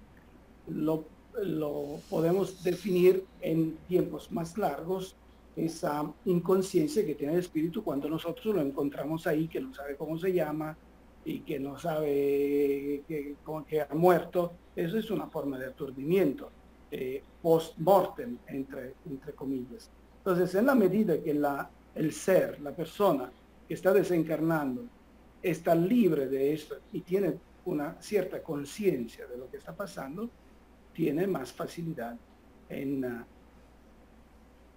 lo, lo podemos definir en tiempos más largos, esa inconsciencia que tiene el espíritu cuando nosotros lo encontramos ahí, que no sabe cómo se llama y que no sabe que, que ha muerto, eso es una forma de aturdimiento, eh, post-mortem, entre, entre comillas. Entonces, en la medida que la, el ser, la persona, está desencarnando está libre de esto y tiene una cierta conciencia de lo que está pasando, tiene más facilidad en ah,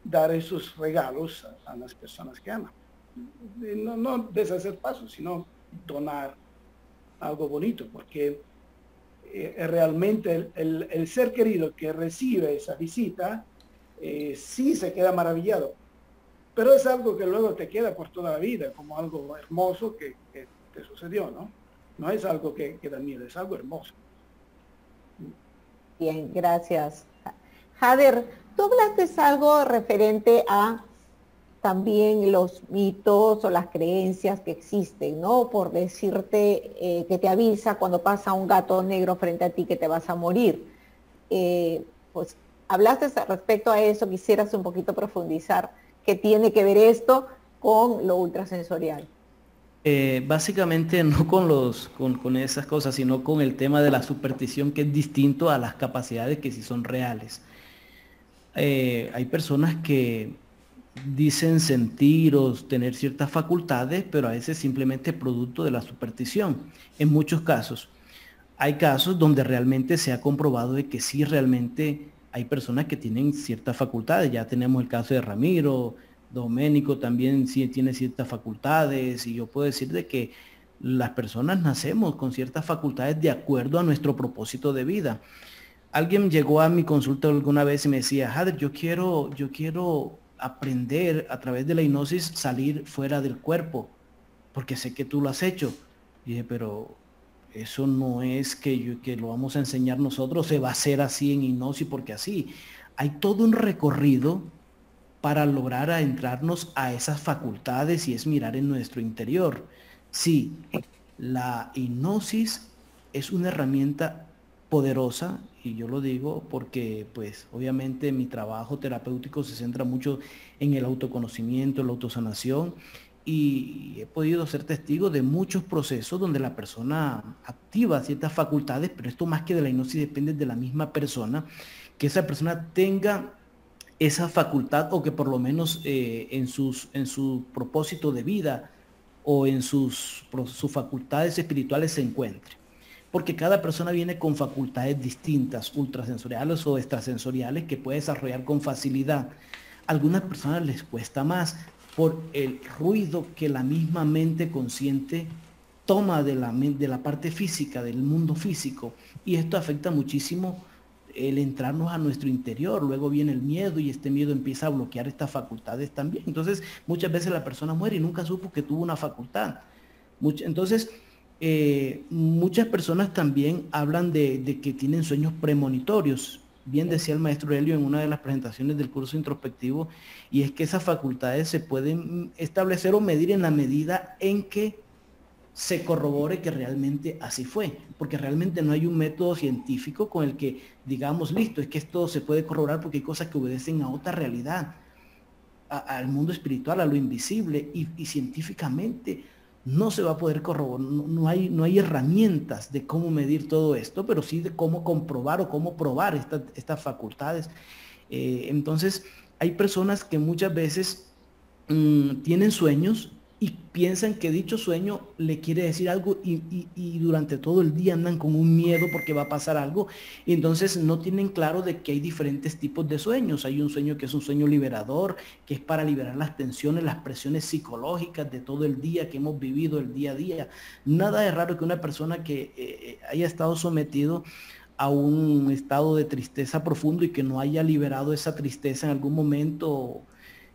dar esos regalos a, las personas que aman. No, no deshacer pasos, sino donar algo bonito, porque eh, realmente el, ser querido que recibe esa visita eh, sí se queda maravillado pero es algo que luego te queda por toda la vida, como algo hermoso que, te sucedió, ¿no? No es algo que, que da miedo, es algo hermoso. Bien, gracias. Jader, tú hablaste algo referente a también los mitos o las creencias que existen, ¿no? Por decirte eh, que te avisa cuando pasa un gato negro frente a ti que te vas a morir. Eh, pues hablaste respecto a eso, quisieras un poquito profundizar que tiene que ver esto con lo ultrasensorial. Eh, básicamente no con, los, con, esas cosas, sino con el tema de la superstición que es distinto a las capacidades que sí son reales. Eh, hay personas que dicen sentir o tener ciertas facultades, pero a veces simplemente producto de la superstición. En muchos casos. Hay casos donde realmente se ha comprobado de que sí realmente hay personas que tienen ciertas facultades. Ya tenemos el caso de Ramiro, Doménico también sí tiene ciertas facultades y yo puedo decir de que las personas nacemos con ciertas facultades de acuerdo a nuestro propósito de vida. Alguien llegó a mi consulta alguna vez y me decía, Jader, yo quiero, yo quiero aprender a través de la hipnosis salir fuera del cuerpo, porque sé que tú lo has hecho. Y dije, pero eso no es que, que lo vamos a enseñar nosotros, se va a hacer así en hipnosis, porque así. Hay todo un recorrido para lograr adentrarnos a esas facultades y es mirar en nuestro interior. Sí, la hipnosis es una herramienta poderosa y yo lo digo porque pues obviamente mi trabajo terapéutico se centra mucho en el autoconocimiento, la autosanación y he podido ser testigo de muchos procesos donde la persona activa ciertas facultades, pero esto más que de la hipnosis depende de la misma persona, que esa persona tenga esa facultad o que por lo menos eh, en, sus, en su propósito de vida o en sus, sus facultades espirituales se encuentre. Porque cada persona viene con facultades distintas, ultrasensoriales o extrasensoriales, que puede desarrollar con facilidad. A algunas personas les cuesta más por el ruido que la misma mente consciente toma de la, de la parte física, del mundo físico. Y esto afecta muchísimo el entrarnos a nuestro interior, luego viene el miedo y este miedo empieza a bloquear estas facultades también. Entonces, muchas veces la persona muere y nunca supo que tuvo una facultad. Entonces, eh, muchas personas también hablan de, que tienen sueños premonitorios. Bien decía el maestro Helio en una de las presentaciones del curso introspectivo, y es que esas facultades se pueden establecer o medir en la medida en que se corrobore que realmente así fue, porque realmente no hay un método científico con el que digamos, listo, es que esto se puede corroborar porque hay cosas que obedecen a otra realidad, al mundo espiritual, a lo invisible, y, científicamente no se va a poder corroborar, no, hay, no hay herramientas de cómo medir todo esto, pero sí de cómo comprobar o cómo probar estas facultades. Eh, entonces, hay personas que muchas veces mm, tienen sueños y piensan que dicho sueño le quiere decir algo y, durante todo el día andan con un miedo porque va a pasar algo. Y entonces no tienen claro de que hay diferentes tipos de sueños. Hay un sueño que es un sueño liberador, que es para liberar las tensiones, las presiones psicológicas de todo el día que hemos vivido el día a día. Nada es raro que una persona que eh, eh, haya estado sometido a un estado de tristeza profundo y que no haya liberado esa tristeza en algún momento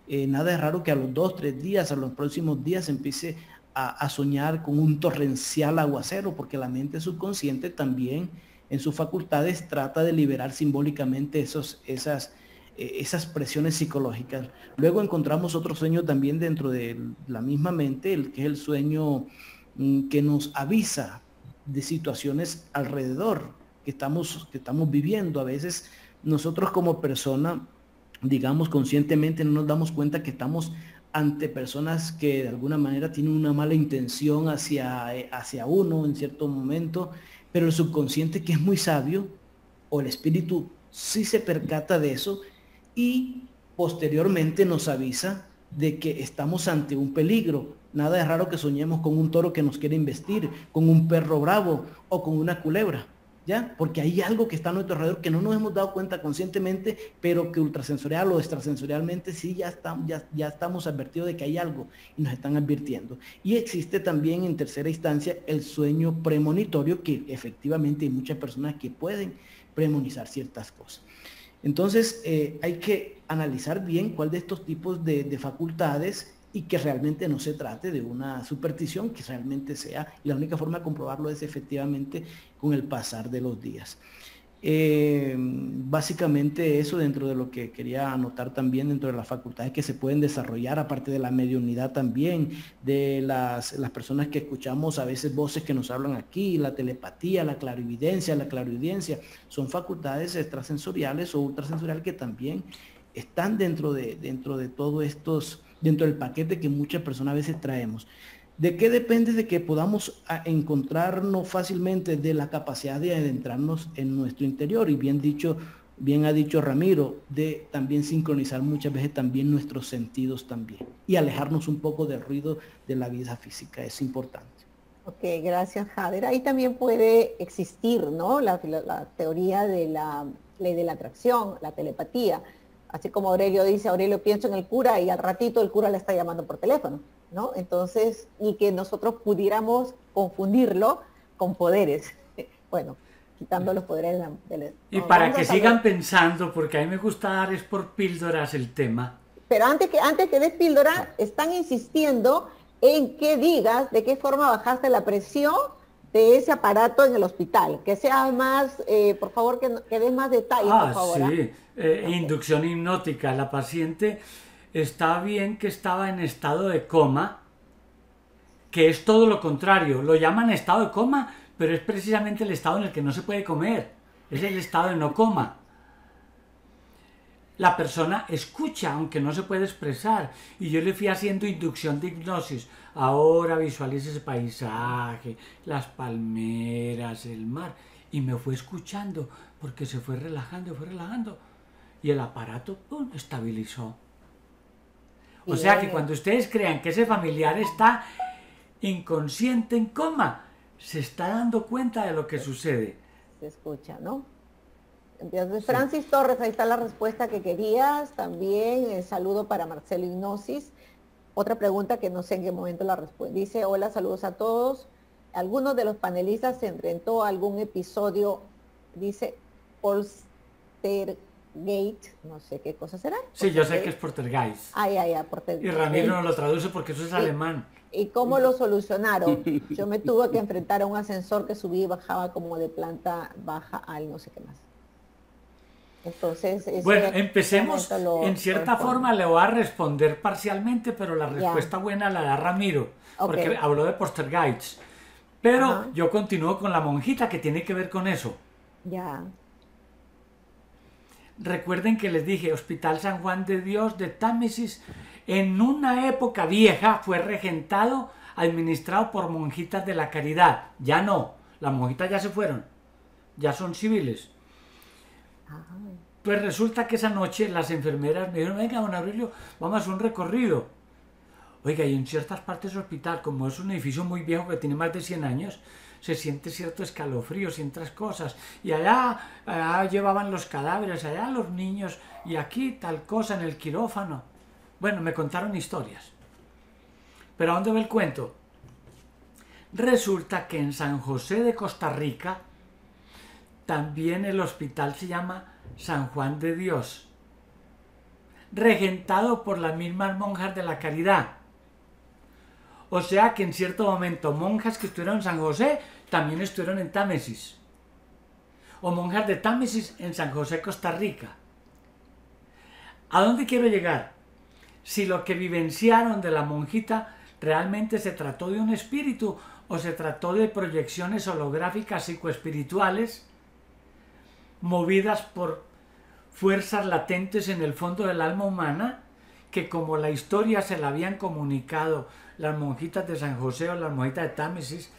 eh, nada es raro que a los dos, tres días, a los próximos días empiece a, soñar con un torrencial aguacero, porque la mente subconsciente también en sus facultades trata de liberar simbólicamente esos, esas, eh, esas presiones psicológicas. Luego encontramos otro sueño también dentro de la misma mente, el que es el sueño mm, que nos avisa de situaciones alrededor que estamos, que estamos viviendo. A veces nosotros como persona digamos, conscientemente no nos damos cuenta que estamos ante personas que de alguna manera tienen una mala intención hacia, eh, hacia uno en cierto momento, pero el subconsciente que es muy sabio, o el espíritu sí se percata de eso y posteriormente nos avisa de que estamos ante un peligro. Nada es raro que soñemos con un toro que nos quiere investir, con un perro bravo o con una culebra. Porque hay algo que está a nuestro alrededor que no nos hemos dado cuenta conscientemente, pero que ultrasensorial o extrasensorialmente sí ya, estamos, ya, ya estamos advertidos de que hay algo y nos están advirtiendo. Y existe también en tercera instancia el sueño premonitorio, que efectivamente hay muchas personas que pueden premonizar ciertas cosas. Entonces eh, hay que analizar bien cuál de estos tipos de facultades y que realmente no se trate de una superstición, que realmente sea, y la única forma de comprobarlo es efectivamente con el pasar de los días. Eh, básicamente eso dentro de lo que quería anotar también dentro de las facultades que se pueden desarrollar, aparte de la mediunidad también, de las, las personas que escuchamos a veces voces que nos hablan aquí, la telepatía, la clarividencia, la clarividencia, son facultades extrasensoriales o ultrasensoriales que también están dentro de, dentro de todos estos dentro del paquete que muchas personas a veces traemos. ¿De qué depende de que podamos encontrarnos fácilmente de la capacidad de adentrarnos en nuestro interior? Y bien dicho, bien ha dicho Ramiro, de también sincronizar muchas veces también nuestros sentidos también y alejarnos un poco del ruido de la vida física, es importante. Ok, gracias Jader. Ahí también puede existir, ¿no? La, teoría de la ley de la atracción, la telepatía. Así como Aurelio dice, Aurelio pienso en el cura y al ratito el cura le está llamando por teléfono. ¿no? Entonces, y que nosotros pudiéramos confundirlo con poderes. Bueno, quitando los poderes del... y para que sigan pensando, porque a mí me gusta dar es por píldoras el tema. Pero antes que, antes que des píldora, están insistiendo en que digas de qué forma bajaste la presión de ese aparato en el hospital. Que sea más, eh, por favor, que, que des más detalles, ah, por favor. ¿ah? Sí, eh, inducción hipnótica. La paciente está bien que estaba en estado de coma, que es todo lo contrario. Lo llaman estado de coma, pero es precisamente el estado en el que no se puede comer. Es el estado de no coma. La persona escucha, aunque no se puede expresar. Y yo le fui haciendo inducción de hipnosis. Ahora visualice ese paisaje, las palmeras, el mar. Y me fue escuchando porque se fue relajando, fue relajando. Y el aparato, ¡pum!, estabilizó. O sea que cuando ustedes crean que ese familiar está inconsciente en coma, se está dando cuenta de lo que sucede. Se escucha, ¿no? Entonces, Francis Torres, ahí está la respuesta que querías. También el saludo para Marcelo Ignosis. Otra pregunta que no sé en qué momento la respuesta. Dice, hola, saludos a todos. ¿Alguno de los panelistas se enfrentó a algún episodio, dice, Polster Gate, no sé qué cosa será. Sí, yo sé que es Portergeist. Ah, ya, ya, Y Ramiro no lo traduce porque eso es alemán. ¿Y cómo lo solucionaron? Yo me tuve que enfrentar a un ascensor que subía y bajaba como de planta baja al no sé qué más. Entonces, bueno, empecemos. en cierta forma le voy a responder parcialmente, pero la respuesta buena la da Ramiro, porque habló de Portergeist. Pero yo continúo con la monjita que tiene que ver con eso. Ya. Recuerden que les dije, Hospital San Juan de Dios de Támesis, en una época vieja fue regentado, administrado por monjitas de la caridad. Ya no, las monjitas ya se fueron, ya son civiles. Pues resulta que esa noche las enfermeras me dijeron, venga, don Aurelio, vamos a hacer un recorrido. Oiga, y en ciertas partes del hospital, como es un edificio muy viejo que tiene más de 100 años, se siente cierto escalofrío, ciertas cosas. Y allá, llevaban los cadáveres, allá los niños, y aquí tal cosa en el quirófano. Bueno, me contaron historias. Pero ¿a dónde va el cuento? Resulta que en San José de Costa Rica también el hospital se llama San Juan de Dios, regentado por las mismas monjas de la caridad. O sea que en cierto momento monjas que estuvieron en San José también estuvieron en Támesis. O monjas de Támesis en San José, Costa Rica. ¿A dónde quiero llegar? Si lo que vivenciaron de la monjita realmente se trató de un espíritu o se trató de proyecciones holográficas psicoespirituales movidas por fuerzas latentes en el fondo del alma humana que como la historia se la habían comunicado las monjitas de San José o las monjitas de Támesis,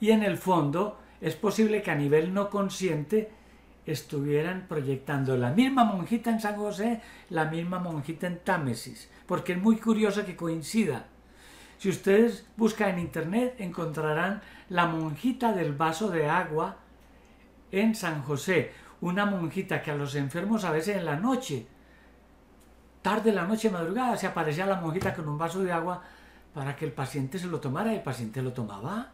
y en el fondo es posible que a nivel no consciente estuvieran proyectando la misma monjita en San José, la misma monjita en Támesis, porque es muy curioso que coincida. Si ustedes buscan en internet encontrarán la monjita del vaso de agua en San José, una monjita que a los enfermos a veces en la noche, tarde la noche, madrugada, se aparecía la monjita con un vaso de agua para que el paciente se lo tomara y el paciente lo tomaba.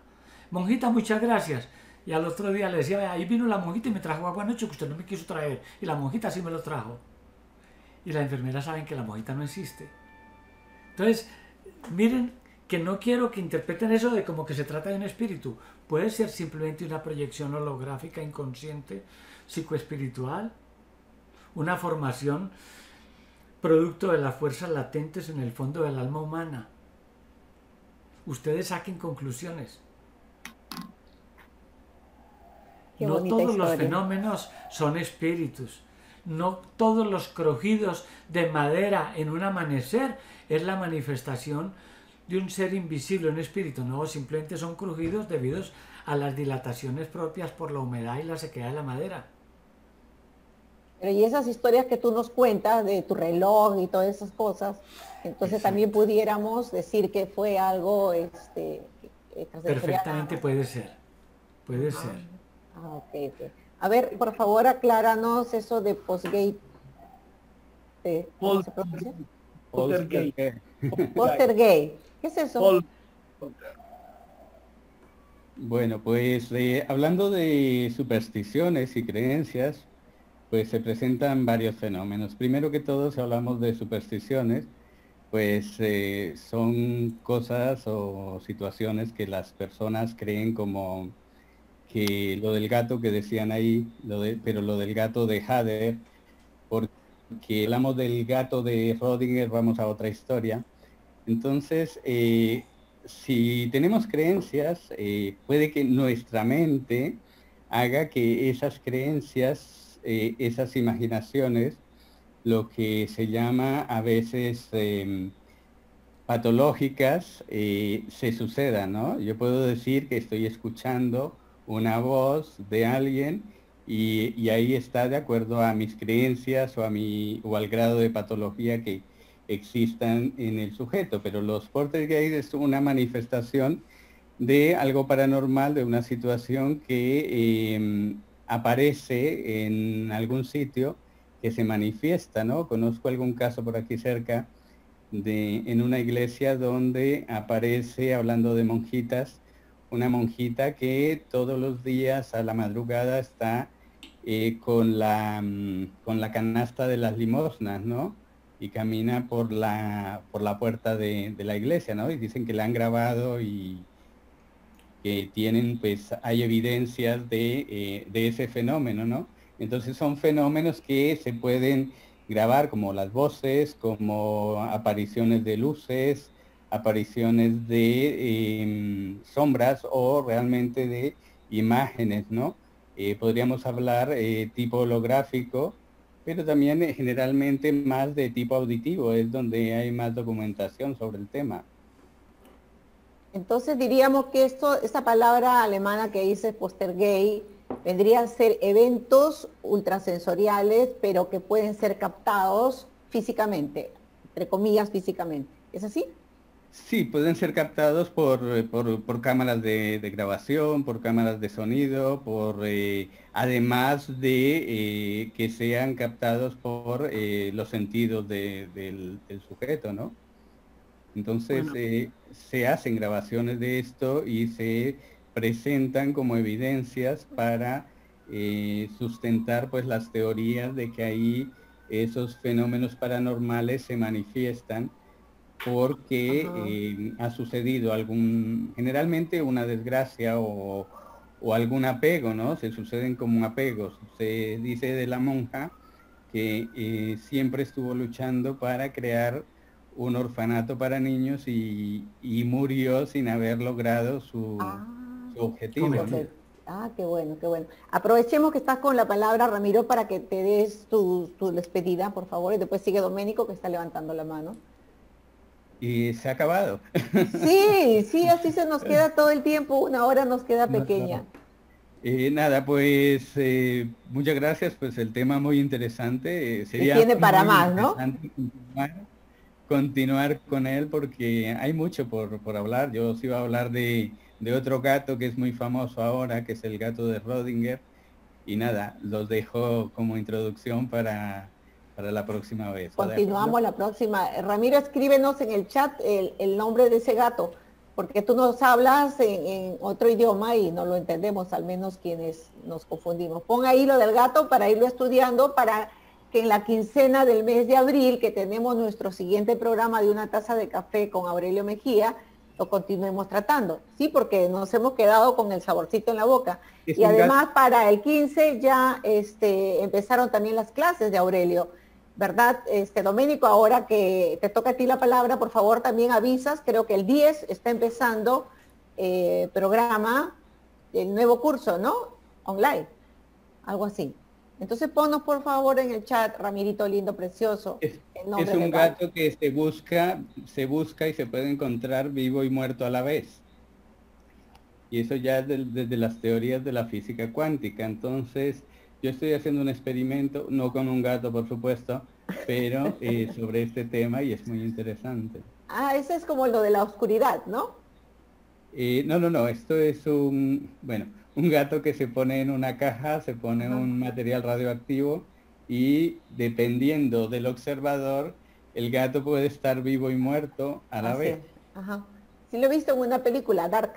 Monjita, muchas gracias. Y al otro día le decía, ahí vino la monjita y me trajo agua anoche que usted no me quiso traer. Y la monjita sí me lo trajo. Y las enfermeras saben que la monjita no existe. Entonces, miren que no quiero que interpreten eso de como que se trata de un espíritu. Puede ser simplemente una proyección holográfica inconsciente, psicoespiritual, una formación producto de las fuerzas latentes en el fondo del alma humana ustedes saquen conclusiones. no todos los fenómenos son espíritus. No todos los crujidos de madera en un amanecer es la manifestación de un ser invisible, un espíritu, no, simplemente son crujidos debidos a las dilataciones propias por la humedad y la sequedad de la madera. Pero y esas historias que tú nos cuentas de tu reloj y todas esas cosas, entonces también pudiéramos decir que fue algo este, Perfectamente puede ser, puede ah, ser. Ah, okay, A ver, por favor, acláranos eso de postgate. Eh, ¿Cómo se pronuncia? Poltergeist. ¿Qué es eso? Bueno, pues eh, hablando de supersticiones y creencias, pues se presentan varios fenómenos. Primero que todo, si hablamos de supersticiones, pues eh, son cosas o situaciones que las personas creen como que lo del gato que decían ahí, pero lo del gato de Hader, porque hablamos del gato de Rodinger, vamos a otra historia. Entonces, eh, si tenemos creencias, eh, puede que nuestra mente haga que esas creencias, esas imaginaciones, lo que se llama a veces em, patológicas eh, se sucedan, ¿no? Yo puedo decir que estoy escuchando una voz de alguien y, ahí está de acuerdo a mis creencias o, a mi, o al grado de patología que existan en el sujeto, pero los gays es una manifestación de algo paranormal, de una situación que em, aparece en algún sitio que se manifiesta, ¿no? Conozco algún caso por aquí cerca de, en una iglesia donde aparece, hablando de monjitas, una monjita que todos los días a la madrugada está eh, con, la, mm, con la canasta de las limosnas, ¿no? Y camina por la, por la puerta de, la iglesia, ¿no? Y dicen que la han grabado y que tienen, pues, hay evidencias de, eh, de ese fenómeno, ¿no? Entonces son fenómenos que se pueden grabar como las voces, como apariciones de luces, apariciones de em, sombras o realmente de imágenes, ¿no? Eh, podríamos hablar eh, tipo holográfico, pero también eh, generalmente más de tipo auditivo, es donde hay más documentación sobre el tema. Entonces diríamos que esto, esta palabra alemana que dice postergay, vendrían a ser eventos ultrasensoriales, pero que pueden ser captados físicamente, entre comillas físicamente. ¿Es así? Sí, pueden ser captados por, por, cámaras de, grabación, por cámaras de sonido, por eh, además de eh, que sean captados por eh, los sentidos del, sujeto, ¿no? Entonces se hacen grabaciones de esto y se presentan como evidencias para eh, sustentar pues las teorías de que ahí esos fenómenos paranormales se manifiestan porque eh, ha sucedido algún, generalmente una desgracia o, algún apego, ¿no? Se suceden como apegos. Se dice de la monja que eh, siempre estuvo luchando para crear un orfanato para niños y, murió sin haber logrado su, ah objetivo. Ah, qué bueno, qué bueno. Aprovechemos que estás con la palabra, Ramiro, para que te des tu, despedida, por favor, y después sigue Doménico, que está levantando la mano. Y se ha acabado. Sí, sí, así se nos queda todo el tiempo, una hora nos queda pequeña. Eh, nada, pues eh, muchas gracias, pues el tema muy interesante. Eh, sería tiene para más, ¿no? Continuar, con él porque hay mucho por, por hablar. Yo os iba a hablar de de otro gato que es muy famoso ahora, que es el gato de Rodinger. Y nada, los dejo como introducción para, para la próxima vez. Continuamos la próxima. Ramiro, escríbenos en el chat el, nombre de ese gato, porque tú nos hablas en, otro idioma y no lo entendemos, al menos quienes nos confundimos. Pon ahí lo del gato para irlo estudiando, para que en la quincena del mes de abril, que tenemos nuestro siguiente programa de una taza de café con Aurelio Mejía, lo continuemos tratando, ¿sí? Porque nos hemos quedado con el saborcito en la boca. y además para el 15 ya este, empezaron también las clases de Aurelio, ¿verdad? Este, Doménico, ahora que te toca a ti la palabra, por favor también avisas, creo que el 10 está empezando eh, programa, el nuevo curso, ¿no? Online, algo así. Entonces ponnos por favor en el chat, Ramirito lindo, precioso. Es, un gato que se busca, se busca y se puede encontrar vivo y muerto a la vez. Y eso ya es desde las teorías de la física cuántica. Entonces, yo estoy haciendo un experimento, no con un gato por supuesto, pero eh, sobre este tema y es muy interesante. Ah, ese es como lo de la oscuridad, ¿no? Eh, no, no, no, esto es un, bueno, un gato que se pone en una caja, se pone un material radioactivo y dependiendo del observador, el gato puede estar vivo y muerto a la vez. Ajá. Sí lo he visto en una película, Dark.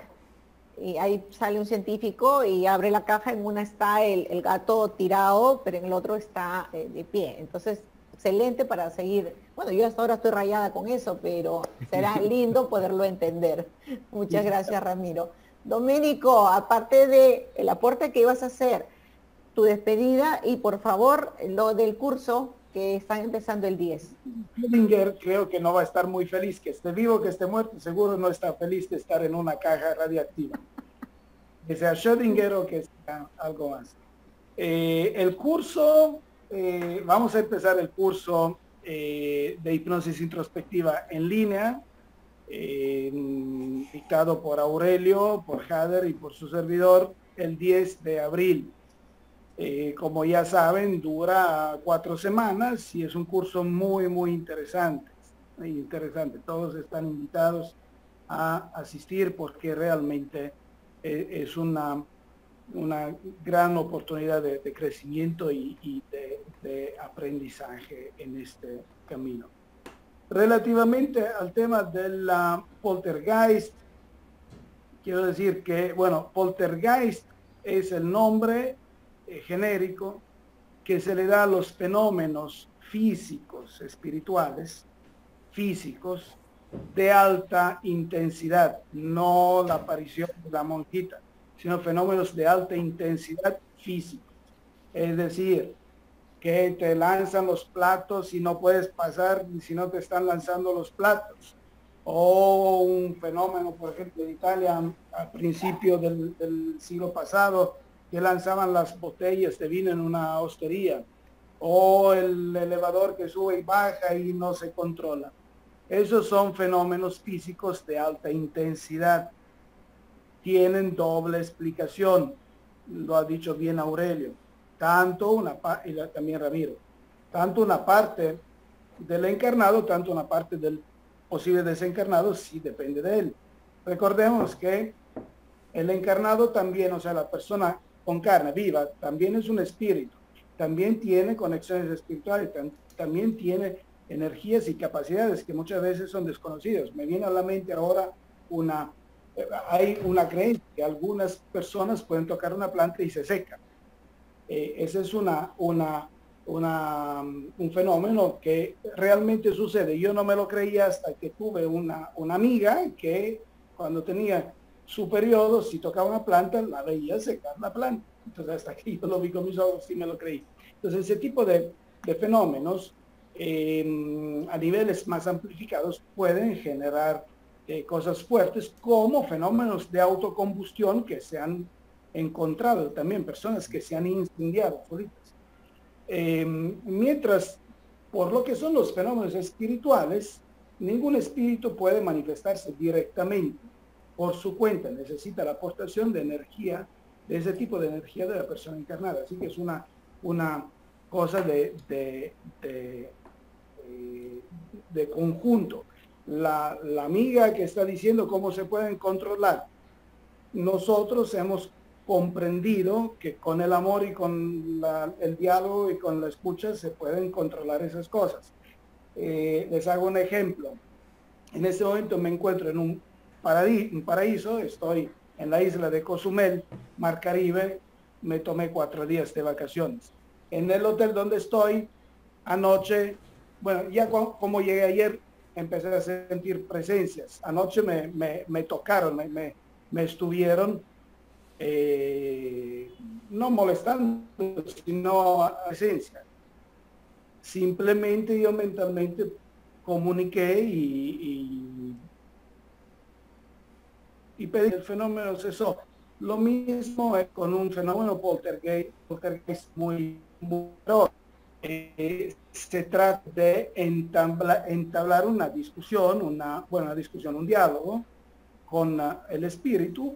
Y ahí sale un científico y abre la caja, en una está el, gato tirado, pero en el otro está eh, de pie. Entonces, excelente para seguir. Bueno, yo hasta ahora estoy rayada con eso, pero será lindo poderlo entender. Muchas gracias, Ramiro. Domenico, aparte de el aporte que ibas a hacer, tu despedida y por favor lo del curso que están empezando el 10. Schrödinger creo que no va a estar muy feliz, que esté vivo, que esté muerto, seguro no está feliz de estar en una caja radiactiva. Que sea Schrödinger o que sea algo más. Eh, el curso, eh, vamos a empezar el curso eh, de hipnosis introspectiva en línea dictado por Aurelio, por Hader y por su servidor el 10 de abril. Eh, como ya saben, dura cuatro semanas y es un curso muy, muy interesante. Muy interesante. Todos están invitados a asistir porque realmente eh, es una, una gran oportunidad de, crecimiento y, de aprendizaje en este camino. Relativamente al tema de la poltergeist, quiero decir que, bueno, poltergeist es el nombre eh, genérico que se le da a los fenómenos físicos, espirituales, físicos, de alta intensidad, no la aparición de la monjita, sino fenómenos de alta intensidad física. Es decir, que te lanzan los platos y no puedes pasar si no te están lanzando los platos. O un fenómeno, por ejemplo, en Italia al principio del, siglo pasado, que lanzaban las botellas de vino en una hostería. O el elevador que sube y baja y no se controla. Esos son fenómenos físicos de alta intensidad. Tienen doble explicación. Lo ha dicho bien Aurelio tanto una y también Ramiro, tanto una parte del encarnado, tanto una parte del posible desencarnado, sí depende de él. Recordemos que el encarnado también, o sea, la persona con carne viva, también es un espíritu, también tiene conexiones espirituales, también tiene energías y capacidades que muchas veces son desconocidas. Me viene a la mente ahora una, eh, hay una creencia que algunas personas pueden tocar una planta y se seca. Eh, ese es una, una, una, un fenómeno que realmente sucede. Yo no me lo creía hasta que tuve una, una amiga que cuando tenía su si tocaba una planta, la veía secar la planta. Entonces hasta que yo lo vi con mis ojos, sí me lo creí. Entonces ese tipo de, de fenómenos em, a niveles más amplificados pueden generar eh, cosas fuertes como fenómenos de autocombustión que se han encontrado también personas que se han incendiado em, mientras, por lo que son los fenómenos espirituales, ningún espíritu puede manifestarse directamente por su cuenta, necesita la aportación de energía, de ese tipo de energía de la persona encarnada. Así que es una, una cosa de, de, de, eh, conjunto. La, la amiga que está diciendo cómo se pueden controlar, nosotros hemos comprendido que con el amor y con el diálogo y con la escucha se pueden controlar esas cosas. Eh, les hago un ejemplo. En este momento me encuentro en un, un paraíso, estoy en la isla de Cozumel, Mar Caribe, me tomé cuatro días de vacaciones. En el hotel donde estoy, anoche, bueno, ya como llegué ayer, empecé a sentir presencias. Anoche me, me, tocaron, me, me estuvieron eh, no molestando, sino a esencia. Simplemente yo mentalmente comuniqué y, pedí el fenómeno cesó. Lo mismo es con un fenómeno poltergeist, poltergeist muy, muy eh, se trata de entablar una discusión, una, buena discusión, un diálogo con el espíritu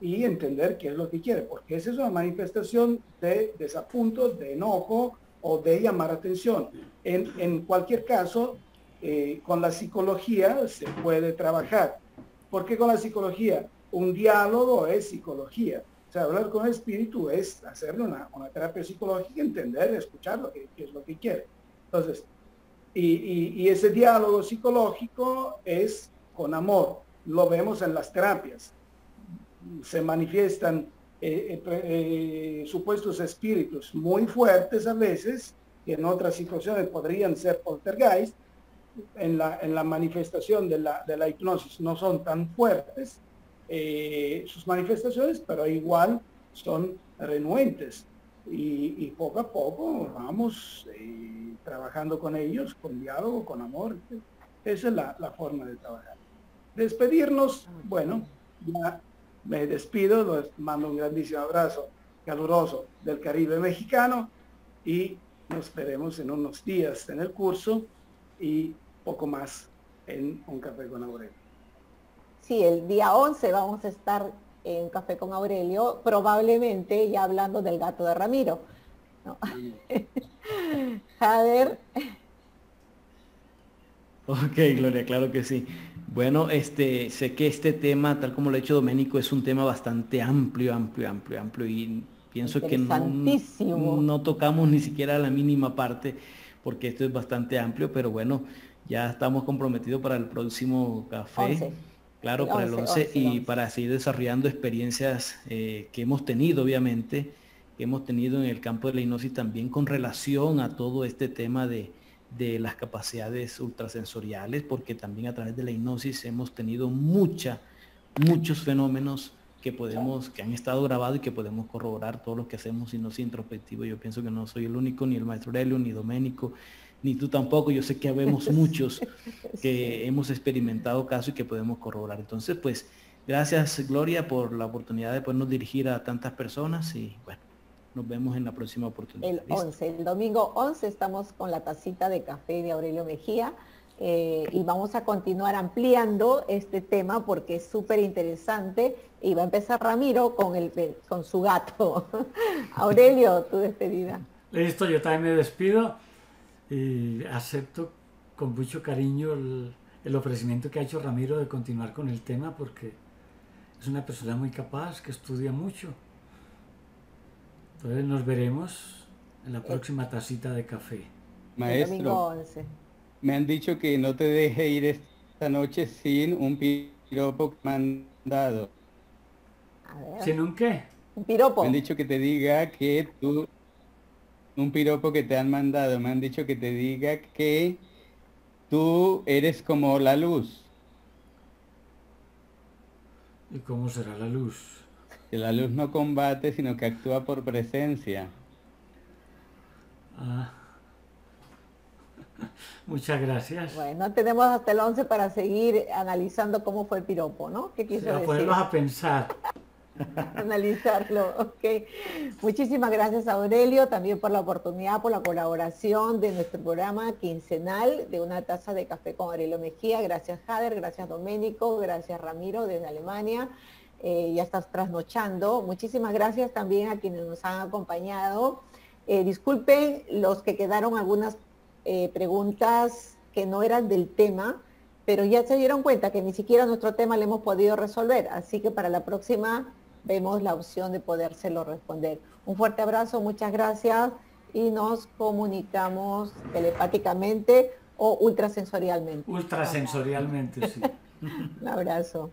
y entender qué es lo que quiere, porque esa es una manifestación de desapunto, de enojo o de llamar atención. En, cualquier caso, eh, con la psicología se puede trabajar. Porque con la psicología? Un diálogo es psicología. O sea, hablar con el espíritu es hacerle una, terapia psicológica, entender, escuchar lo que, es lo que quiere. Entonces, y, ese diálogo psicológico es con amor. Lo vemos en las terapias. Se manifiestan eh, eh, eh, supuestos espíritus muy fuertes a veces, que en otras situaciones podrían ser poltergeist, en la, en la manifestación de la, de la hipnosis no son tan fuertes, eh, sus manifestaciones, pero igual son renuentes. Y, poco a poco vamos eh, trabajando con ellos, con diálogo, con amor. Esa es la, forma de trabajar. Despedirnos, bueno, ya me despido, les mando un grandísimo abrazo caluroso del Caribe mexicano y nos veremos en unos días en el curso y poco más en Un Café con Aurelio. Sí, el día 11 vamos a estar en Café con Aurelio, probablemente ya hablando del gato de Ramiro. Jader. Ok, Gloria, claro que sí. Bueno, este, sé que este tema, tal como lo ha hecho Doménico, es un tema bastante amplio, amplio, amplio, amplio y pienso que no, no, tocamos ni siquiera la mínima parte porque esto es bastante amplio, pero bueno, ya estamos comprometidos para el próximo café. Claro, para el 11, y para seguir desarrollando experiencias eh, que hemos tenido, obviamente, que hemos tenido en el campo de la hipnosis también con relación a todo este tema de, las capacidades ultrasensoriales, porque también a través de la hipnosis hemos tenido mucha, muchos fenómenos que podemos, que han estado grabados y que podemos corroborar todo lo que hacemos hipnosis introspectivo. Yo pienso que no soy el único, ni el maestro Aurelio, ni Doménico, ni tú tampoco, yo sé que habemos muchos que hemos experimentado casos y que podemos corroborar. Entonces, pues, gracias Gloria por la oportunidad de podernos dirigir a tantas personas y bueno, nos vemos en la próxima oportunidad. El 11, el domingo 11 estamos con la tacita de café de Aurelio Mejía. Eh, y vamos a continuar ampliando este tema porque es súper interesante y va a empezar Ramiro con, el, con su gato. Aurelio, tu despedida. Listo, yo también me despido y acepto con mucho cariño el, ofrecimiento que ha hecho Ramiro de continuar con el tema porque es una persona muy capaz, que estudia mucho. Entonces nos veremos en la próxima tacita de café. Maestro, me han dicho que no te deje ir esta noche sin un piropo mandado. ¿Sin un qué? Un piropo. Me han dicho que te diga que tú un piropo que te han mandado. Me han dicho que te diga que tú eres como la luz. ¿Y cómo será la luz? Que la luz no combate, sino que actúa por presencia. Ah. Muchas gracias. Bueno, tenemos hasta el 11 para seguir analizando cómo fue el piropo, ¿no? ¿Qué quiso decir? a pensar. analizarlo. Ok. Muchísimas gracias Aurelio también por la oportunidad, por la colaboración de nuestro programa quincenal de una taza de café con Aurelio Mejía. Gracias Jader, gracias Doménico, gracias Ramiro desde Alemania. Eh, ya estás trasnochando. Muchísimas gracias también a quienes nos han acompañado. Eh, disculpen los que quedaron algunas eh, preguntas que no eran del tema, pero ya se dieron cuenta que ni siquiera nuestro tema le hemos podido resolver. Así que para la próxima vemos la opción de podérselo responder. Un fuerte abrazo, muchas gracias y nos comunicamos telepáticamente o ultrasensorialmente. Ultrasensorialmente, sí. Un abrazo.